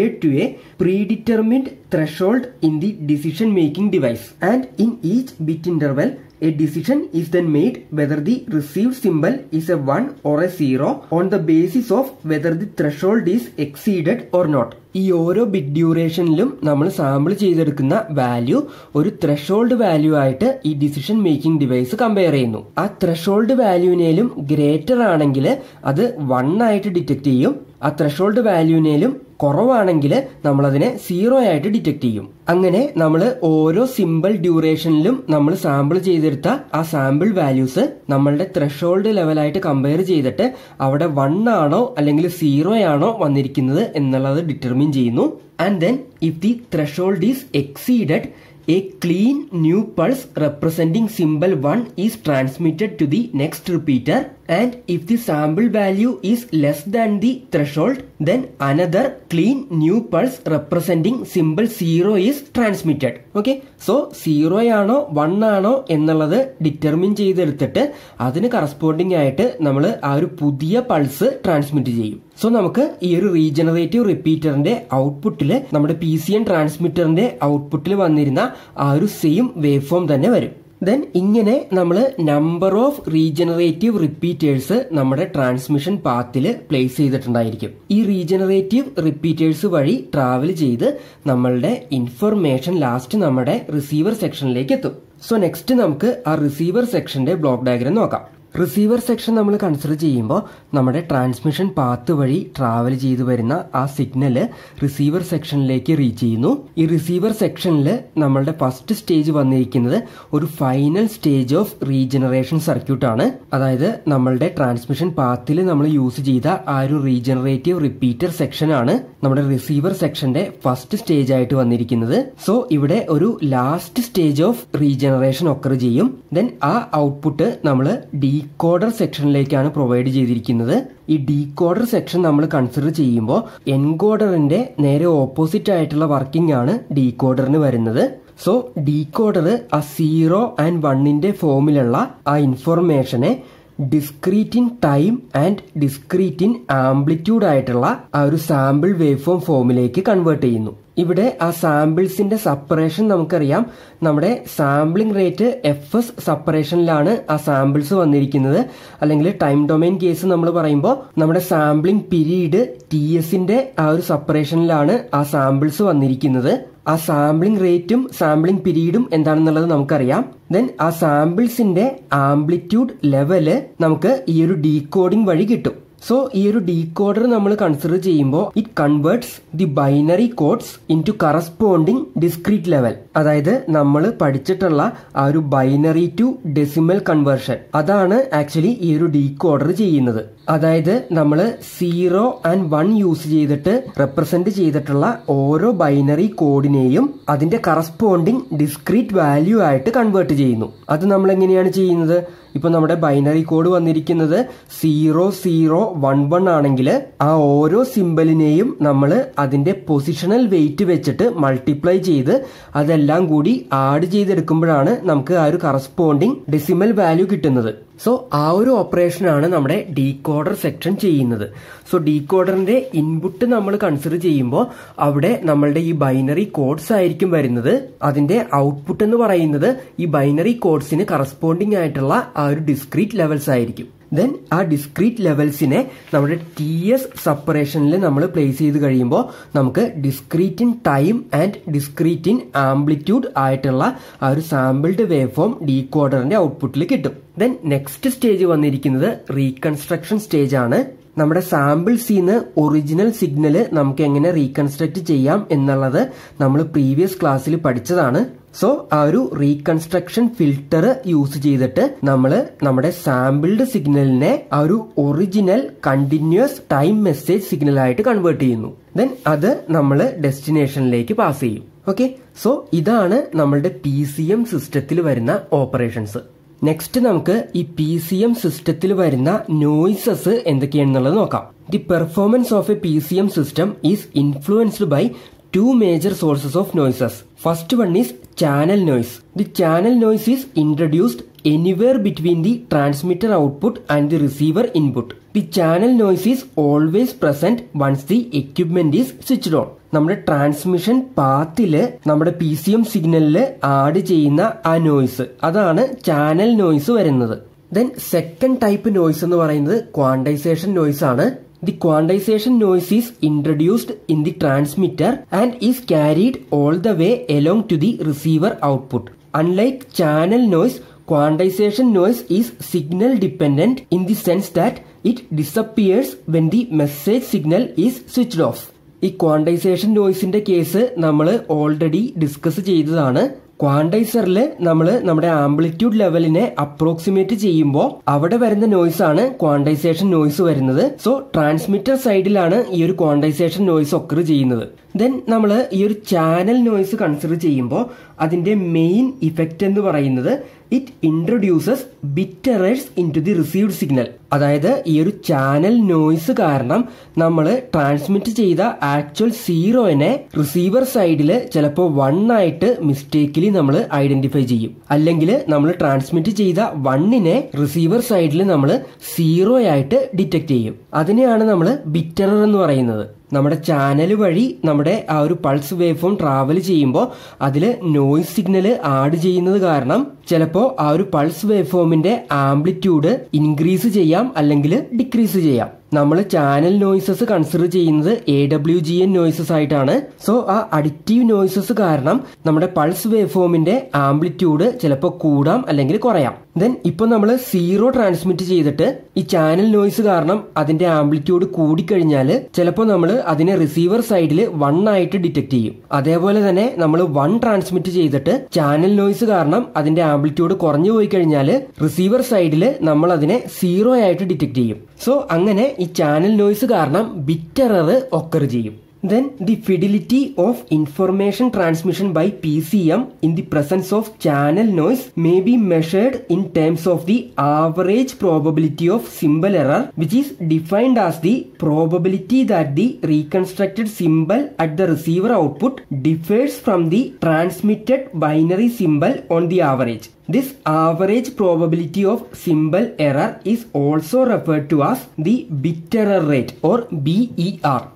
compared to a predetermined threshold in the decision making device and in each bit interval a decision is then made whether the received symbol is a 1 or a 0 on the basis of whether the threshold is exceeded or not. ഈ ഓരോ bit ഡ്യൂറേഷനിലും നമ്മൾ sample ചെയ്തെടുക്കുന്ന value ഒരു threshold value ആയിട്ട് ഈ decision making device compare ചെയ്യുന്നു ആ threshold വാല്യൂവിനേലും greater ആണെങ്കിൽ അത് വൺ ആയിട്ട് ഡിറ്റക്ട് ചെയ്യും ആ ത്രഷോൾഡ് വാല്യൂവിനേലും കുറവാണെങ്കിൽ നമ്മൾ അതിനെ സീറോ ആയിട്ട് ഡിറ്റക്ട് ചെയ്യും. അങ്ങനെ നമ്മൾ ഓരോ സിമ്പിൾ ഡ്യൂറേഷനിലും നമ്മൾ സാമ്പിൾ ചെയ്തെടുത്ത ആ സാമ്പിൾ വാല്യൂസ് നമ്മളുടെ ത്രഷോൾഡ് ലെവലായിട്ട് കമ്പയർ ചെയ്തിട്ട് അവിടെ വൺ ആണോ അല്ലെങ്കിൽ സീറോ ആണോ വന്നിരിക്കുന്നത് എന്നുള്ളത് ഡിറ്റർമിൻ ചെയ്യുന്നു. And then if the threshold is exceeded A clean new pulse representing symbol 1 is transmitted to the next repeater and if the sample value is less than the threshold then another clean new pulse representing symbol 0 is transmitted. Okay. So zero ആണോ one ആണോ എന്നുള്ളത് determine ചെയ്തെടുത്തിട്ട് അതിന് corresponding ആയിട്ട് നമ്മൾ ആ ഒരു പുതിയ പൾസ് ട്രാൻസ്മിറ്റ് ചെയ്യും സോ നമുക്ക് ഈ ഒരു റീജനറേറ്റീവ് റിപ്പീറ്ററിന്റെ ഔട്ട്പുട്ടിൽ നമ്മുടെ പി സി എൻ ട്രാൻസ്മിറ്ററിന്റെ ഔട്ട്പുട്ടിൽ വന്നിരുന്ന ആ ഒരു സെയിം വേവ് ഫോം തന്നെ വരും. ദെൻ ഇങ്ങനെ നമ്മൾ നമ്പർ ഓഫ് റീജനറേറ്റീവ് റിപ്പീറ്റേഴ്സ് നമ്മുടെ ട്രാൻസ്മിഷൻ പാത്തിൽ പ്ലേസ് ചെയ്തിട്ടുണ്ടായിരിക്കും. ഈ റീജനറേറ്റീവ് റിപ്പീറ്റേഴ്സ് വഴി ട്രാവൽ ചെയ്ത് നമ്മളുടെ ഇൻഫർമേഷൻ ലാസ്റ്റ് നമ്മുടെ റിസീവർ സെക്ഷനിലേക്ക് എത്തും. സോ നെക്സ്റ്റ് നമുക്ക് ആ റിസീവർ സെക്ഷന്റെ ബ്ലോക്ക് ഡയഗ്രം നോക്കാം. റിസീവർ സെക്ഷൻ നമ്മൾ കൺസിഡർ ചെയ്യുമ്പോൾ നമ്മുടെ ട്രാൻസ്മിഷൻ പാത്ത് വഴി ട്രാവൽ ചെയ്തു വരുന്ന ആ സിഗ്നൽ റിസീവർ സെക്ഷനിലേക്ക് റീച്ച് ചെയ്യുന്നു. ഈ റിസീവർ സെക്ഷനിൽ നമ്മളുടെ ഫസ്റ്റ് സ്റ്റേജ് വന്നിരിക്കുന്നത് ഒരു final stage of regeneration circuit ആണ്. അതായത് നമ്മളുടെ ട്രാൻസ്മിഷൻ പാത്തിൽ നമ്മൾ യൂസ് ചെയ്ത ആ ഒരു റീജനറേറ്റീവ് റിപ്പീറ്റർ സെക്ഷൻ ആണ് നമ്മുടെ റിസീവർ സെക്ഷന്റെ ഫസ്റ്റ് സ്റ്റേജ് ആയിട്ട് വന്നിരിക്കുന്നത്. സോ ഇവിടെ ഒരു last stage of regeneration occur ചെയ്യും. ദെൻ ആ ഔട്ട്പുട്ട് നമ്മൾ ഡീകോഡർ സെക്ഷനിലേക്കാണ് പ്രൊവൈഡ് ചെയ്തിരിക്കുന്നത്. ഈ ഡീകോഡർ സെക്ഷൻ നമ്മൾ കൺസിഡർ ചെയ്യുമ്പോൾ എൻകോഡറിന്റെ നേരെ ഓപ്പോസിറ്റ് ആയിട്ടുള്ള വർക്കിംഗ് ആണ് ഡീകോഡറിന് വരുന്നത്. സോ ഡീകോഡർ ആ സീറോ ആൻഡ് വണ്ണിന്റെ ഫോമിലുള്ള ആ ഇൻഫർമേഷനെ discrete in time and discrete in amplitude ആയിട്ടുള്ള ആ ഒരു സാമ്പിൾ വേവ് ഫോം ഫോമിലേക്ക് കൺവേർട്ട് ചെയ്യുന്നു. ഇവിടെ ആ സാമ്പിൾസിന്റെ സപ്പറേഷൻ നമുക്കറിയാം. നമ്മുടെ സാമ്പിളിംഗ് റേറ്റ് എഫ് എസ് സപ്പറേഷനിലാണ് ആ സാമ്പിൾസ് വന്നിരിക്കുന്നത്. അല്ലെങ്കിൽ ടൈം ഡൊമൈൻ കേസ് നമ്മൾ പറയുമ്പോൾ നമ്മുടെ സാമ്പിളിംഗ് പീരീഡ് ടി എസിന്റെ ആ ഒരു സപ്പറേഷനിലാണ് ആ സാമ്പിൾസ് വന്നിരിക്കുന്നത്. ആ സാമ്പിളിംഗ് റേറ്റും സാമ്പിളിംഗ് പീരീഡും എന്താണെന്നുള്ളത് നമുക്കറിയാം. ദെൻ ആ സാമ്പിൾസിന്റെ ആംപ്ലിറ്റ്യൂഡ് ലെവൽ നമുക്ക് ഈ ഒരു ഡീകോഡിംഗ് വഴി കിട്ടും. സോ ഈ ഒരു ഡീകോഡർ നമ്മൾ കൺസിഡർ ചെയ്യുമ്പോൾ it converts the binary codes into corresponding discrete level അതായത് നമ്മൾ പഠിച്ചിട്ടുള്ള ആ ഒരു ബൈനറി ടു ഡെസിമൽ കൺവേർഷൻ അതാണ് ആക്ച്വലി ഈ ഒരു ഡീകോഡർ ചെയ്യുന്നത്. അതായത് നമ്മൾ സീറോ ആൻഡ് വൺ യൂസ് ചെയ്തിട്ട് റെപ്രസെന്റ് ചെയ്തിട്ടുള്ള ഓരോ ബൈനറി കോഡിനെയും അതിന്റെ കറസ്പോണ്ടിങ് ഡിസ്ക്രീറ്റ് വാല്യൂ ആയിട്ട് കൺവേർട്ട് ചെയ്യുന്നു. അത് നമ്മൾ എങ്ങനെയാണ് ചെയ്യുന്നത്? ഇപ്പൊ നമ്മുടെ ബൈനറി കോഡ് വന്നിരിക്കുന്നത് സീറോ സീറോ വൺ വൺ ആണെങ്കിൽ ആ ഓരോ സിമ്പലിനെയും നമ്മൾ അതിന്റെ പൊസിഷണൽ വെയിറ്റ് വെച്ചിട്ട് മൾട്ടിപ്ലൈ ചെയ്ത് അതെല്ലാം കൂടി ആഡ് ചെയ്തെടുക്കുമ്പോഴാണ് നമുക്ക് ആ ഒരു കറസ്പോണ്ടിങ് ഡെസിമൽ വാല്യൂ കിട്ടുന്നത്. സോ ആ ഒരു ഓപ്പറേഷനാണ് നമ്മുടെ ഡീകോഡർ സെക്ഷൻ ചെയ്യുന്നത്. സോ ഡീകോഡറിന്റെ ഇൻപുട്ട് നമ്മൾ കൺസിഡർ ചെയ്യുമ്പോൾ അവിടെ നമ്മളുടെ ഈ ബൈനറി കോഡ്സ് ആയിരിക്കും വരുന്നത്. അതിന്റെ ഔട്ട്പുട്ട് എന്ന് പറയുന്നത് ഈ ബൈനറി കോഡ്സിന് കറസ്പോണ്ടിങ് ആയിട്ടുള്ള ആ ഒരു ഡിസ്ക്രീറ്റ് ലെവൽസ് ആയിരിക്കും. ദെൻ ആ ഡിസ്ക്രീറ്റ് ലെവൽസിനെ നമ്മുടെ ടി എസ് സപ്പറേഷനിൽ നമ്മൾ പ്ലേസ് ചെയ്ത് കഴിയുമ്പോൾ നമുക്ക് discrete in time and discrete in amplitude ആയിട്ടുള്ള ആ ഒരു സാമ്പിൾഡ് വേവ് ഫോം ഡീകോഡറിന്റെ ഔട്ട്പുട്ടിൽ കിട്ടും. ദെൻ നെക്സ്റ്റ് സ്റ്റേജ് വന്നിരിക്കുന്നത് റീകൺസ്ട്രക്ഷൻ സ്റ്റേജ് ആണ്. നമ്മുടെ സാമ്പിൾസിന്ന് ഒറിജിനൽ സിഗ്നൽ നമുക്ക് എങ്ങനെ റീകൺസ്ട്രക്ട് ചെയ്യാം എന്നുള്ളത് നമ്മൾ പ്രീവിയസ് ക്ലാസ്സിൽ പഠിച്ചതാണ്. സോ ആ ഒരു റീകൺസ്ട്രക്ഷൻ ഫിൽട്ടർ യൂസ് ചെയ്തിട്ട് നമ്മൾ നമ്മുടെ സാമ്പിൾഡ് സിഗ്നലിനെ ആ ഒരു original continuous time message signal ആയിട്ട് കൺവേർട്ട് ചെയ്യുന്നു. ദെൻ അത് നമ്മൾ ഡെസ്റ്റിനേഷനിലേക്ക് പാസ് ചെയ്യും. ഓക്കെ സോ ഇതാണ് നമ്മളുടെ പി സി എം സിസ്റ്റത്തിൽ വരുന്ന ഓപ്പറേഷൻസ് നെക്സ്റ്റ് നമുക്ക് ഈ പി സി എം സിസ്റ്റത്തിൽ വരുന്ന നോയ്സസ് എന്തൊക്കെയാണെന്നുള്ളത് നോക്കാം. The performance of a P C M system is influenced by two major sources of noises. First one is channel noise. The channel noise is introduced anywhere between the transmitter output and the receiver input. The channel noise is always present once the equipment is switched on. നമ്മുടെ transmission പാത്തിൽ നമ്മുടെ P C M സിഗ്നലിൽ add ചെയ്യുന്ന ആ noise അതാണ് channel noise വരുന്നത് then second type noise എന്ന് പറയുന്നത് ക്വാണ്ടൈസേഷൻ നോയ്സ് ആണ് The quantization noise is introduced in the transmitter and is carried all the way along to the receiver output. Unlike channel noise, quantization noise is signal dependent in the sense that it disappears when the message signal is switched off. ഈ quantisation നോയ്സിന്റെ case നമ്മൾ already discuss ചെയ്തതാണ് ക്വാണ്ടൈസറിൽ നമ്മൾ നമ്മുടെ amplitude ലെവലിനെ approximate ചെയ്യുമ്പോൾ അവിടെ വരുന്ന നോയ്സ് ആണ് ക്വാണ്ടൈസേഷൻ നോയ്സ് വരുന്നത്. സോ ട്രാൻസ്മിറ്റർ സൈഡിലാണ് ഈ ഒരു ക്വാണ്ടൈസേഷൻ നോയ്സ് ഒക്കർ ചെയ്യുന്നത്. ദെൻ നമ്മൾ ഈ ഒരു ചാനൽ നോയ്സ് കൺസിഡർ ചെയ്യുമ്പോൾ അതിന്റെ മെയിൻ ഇഫക്റ്റ് എന്ന് പറയുന്നത് it introduces bit errors into the received signal അതായത് ഈ ഒരു ചാനൽ നോയ്സ് കാരണം നമ്മൾ ട്രാൻസ്മിറ്റ് ചെയ്ത ആക്ച്വൽ സീറോനെ റിസീവർ സൈഡിൽ ചിലപ്പോൾ വൺ ആയിട്ട് മിസ്റ്റേക്കിലി നമ്മൾ ഐഡന്റിഫൈ ചെയ്യും. അല്ലെങ്കിൽ നമ്മൾ ട്രാൻസ്മിറ്റ് ചെയ്ത വണ്ണിനെ റിസീവർ സൈഡിൽ നമ്മൾ സീറോ ആയിട്ട് ഡിറ്റക്ട് ചെയ്യും. അതിനെയാണ് നമ്മൾ ബിറ്ററർ എന്ന് പറയുന്നത്. നമ്മുടെ ചാനൽ വഴി നമ്മുടെ ആ ഒരു പൾസ് വേവ് ഫോം ട്രാവൽ ചെയ്യുമ്പോൾ അതിൽ നോയ്സ് സിഗ്നൽ ആഡ് ചെയ്യുന്നത് കാരണം ചിലപ്പോൾ ആ ഒരു പൾസ് വേവ് ഫോമിന്റെ ആംപ്ലിറ്റ്യൂഡ് ഇൻക്രീസ് ചെയ്യാം അല്ലെങ്കിൽ ഡിക്രീസ് ചെയ്യാം. നമ്മൾ ചാനൽ നോയ്സസ് കൺസിഡർ ചെയ്യുന്നത് A W G N noises ആയിട്ടാണ്. സോ ആ അഡിക്റ്റീവ് നോയ്സസ് കാരണം നമ്മുടെ പൾസ് വേവ് ഫോമിന്റെ ആംപ്ലിറ്റ്യൂഡ് ചിലപ്പോൾ കൂടാം അല്ലെങ്കിൽ കുറയാം. ദെൻ ഇപ്പൊ നമ്മൾ സീറോ ട്രാൻസ്മിറ്റ് ചെയ്തിട്ട് ഈ ചാനൽ നോയ്സ് കാരണം അതിന്റെ ആംപ്ലിറ്റ്യൂഡ് കൂടിക്കഴിഞ്ഞാൽ ചിലപ്പോൾ നമ്മൾ അതിനെ റിസീവർ സൈഡിൽ വൺ ആയിട്ട് ഡിറ്റക്ട് ചെയ്യും. അതേപോലെ തന്നെ നമ്മൾ വൺ ട്രാൻസ്മിറ്റ് ചെയ്തിട്ട് ചാനൽ നോയ്സ് കാരണം അതിന്റെ ആംപ്ലിറ്റ്യൂഡ് കുറഞ്ഞു പോയി കഴിഞ്ഞാൽ റിസീവർ സൈഡിൽ നമ്മൾ അതിനെ സീറോ ആയിട്ട് ഡിറ്റക്ട് ചെയ്യും. സോ അങ്ങനെ ചാനൽ നോയ്സ് കാരണം ബിറ്റ് എറർ ഒക്കർ ചെയ്യും. Then the fidelity of information transmission by PCM in the presence of channel noise may be measured in terms of the average probability of symbol error which is defined as the probability that the reconstructed symbol at the receiver output differs from the transmitted binary symbol on the average. This average probability of symbol error is also referred to as the bit error rate or BER.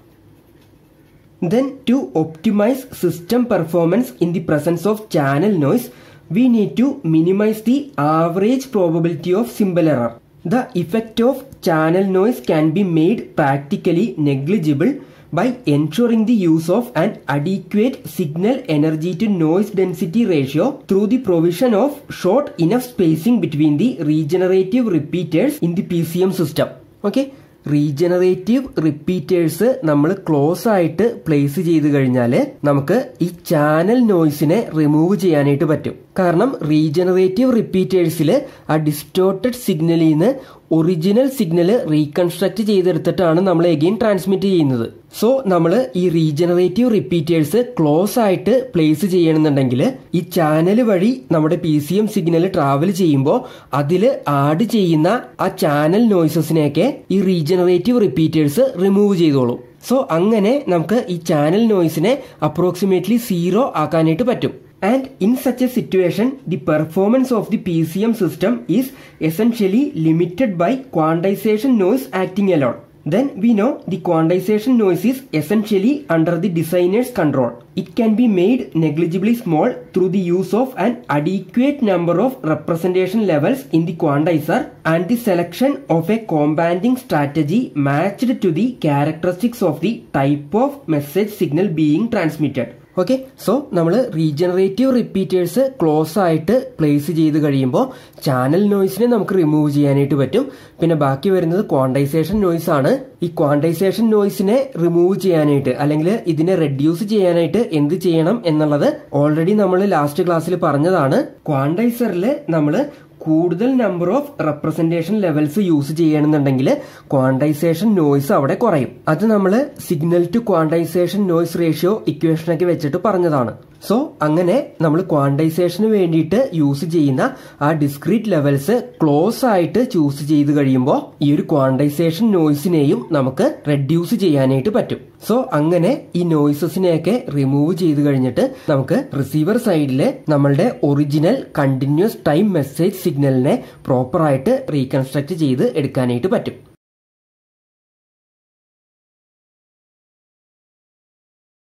Then to optimize system performance in the presence of channel noise, we need to minimize the average probability of symbol error. The effect of channel noise can be made practically negligible by ensuring the use of an adequate signal energy to noise density ratio through the provision of short enough spacing between the regenerative repeaters in the PCM system. Okay? Regenerative repeaters നമ്മൾ close ആയിട്ട് place ചെയ്ത് കഴിഞ്ഞാൽ നമുക്ക് ഈ channel നോയ്സിനെ remove ചെയ്യാനായിട്ട് പറ്റും. കാരണം regenerative റിപ്പീറ്റേഴ്സിൽ ആ ഡിസ്റ്റോർട്ടഡ് സിഗ്നലിൽ നിന്ന് ഒറിജിനൽ സിഗ്നൽ റീകൺസ്ട്രക്ട് ചെയ്തെടുത്തിട്ടാണ് നമ്മൾ എഗെയിൻ ട്രാൻസ്മിറ്റ് ചെയ്യുന്നത്. സോ നമ്മൾ ഈ റീജനറേറ്റീവ് റിപ്പീറ്റേഴ്സ് ക്ലോസ് ആയിട്ട് പ്ലേസ് ചെയ്യണമെന്നുണ്ടെങ്കിൽ ഈ ചാനൽ വഴി നമ്മുടെ P C M signal travel ചെയ്യുമ്പോൾ അതിൽ ആഡ് ചെയ്യുന്ന ആ ചാനൽ നോയ്സസിനെയൊക്കെ ഈ റീജനറേറ്റീവ് റിപ്പീറ്റേഴ്സ് റിമൂവ് ചെയ്തോളും സോ അങ്ങനെ നമുക്ക് ഈ ചാനൽ നോയ്സിനെ അപ്രോക്സിമേറ്റ്ലി സീറോ ആക്കാനായിട്ട് പറ്റും and in such a situation the performance of the P C M system is essentially limited by quantization noise acting alone. Then we know the quantization noise is essentially under the designer's control. It can be made negligibly small through the use of an adequate number of representation levels in the quantizer and the selection of a compounding strategy matched to the characteristics of the type of message signal being transmitted. Okay so നമ്മൾ regenerative repeaters close ആയിട്ട് place ചെയ്ത് കഴിയുമ്പോൾ channel നോയ്സിനെ നമുക്ക് remove ചെയ്യാനായിട്ട് പറ്റും. പിന്നെ ബാക്കി വരുന്നത് ക്വാണ്ടൈസേഷൻ നോയ്സ് ആണ്. ഈ ക്വാണ്ടൈസേഷൻ നോയ്സിനെ റിമൂവ് ചെയ്യാനായിട്ട് അല്ലെങ്കിൽ ഇതിനെ റെഡ്യൂസ് ചെയ്യാനായിട്ട് എന്ത് ചെയ്യണം എന്നുള്ളത് ഓൾറെഡി നമ്മൾ ലാസ്റ്റ് ക്ലാസ്സിൽ പറഞ്ഞതാണ്. ക്വാണ്ടൈസറിൽ നമ്മൾ കൂടുതൽ number of representation levels use ചെയ്യണമെന്നുണ്ടെങ്കിൽ ക്വാണ്ടൈസേഷൻ നോയ്സ് അവിടെ കുറയും. അത് നമ്മൾ signal to quantization noise ratio ഇക്വേഷനൊക്കെ വെച്ചിട്ട് പറഞ്ഞതാണ്. സോ അങ്ങനെ നമ്മൾ ക്വാണ്ടൈസേഷന് വേണ്ടിയിട്ട് യൂസ് ചെയ്യുന്ന ആ ഡിസ്ക്രീറ്റ് ലെവൽസ് ക്ലോസ് ആയിട്ട് ചൂസ് ചെയ്ത് കഴിയുമ്പോൾ ഈ ഒരു ക്വാണ്ടൈസേഷൻ നോയ്സിനെയും നമുക്ക് റെഡ്യൂസ് ചെയ്യാനായിട്ട് പറ്റും. സോ അങ്ങനെ ഈ നോയ്സസിനെയൊക്കെ റിമൂവ് ചെയ്ത് കഴിഞ്ഞിട്ട് നമുക്ക് റിസീവർ സൈഡിൽ നമ്മളുടെ ഒറിജിനൽ കണ്ടിന്യൂസ് ടൈം മെസ്സേജ് സിഗ്നലിനെ പ്രോപ്പറായിട്ട് റീകൺസ്ട്രക്ട് ചെയ്ത് എടുക്കാനായിട്ട് പറ്റും.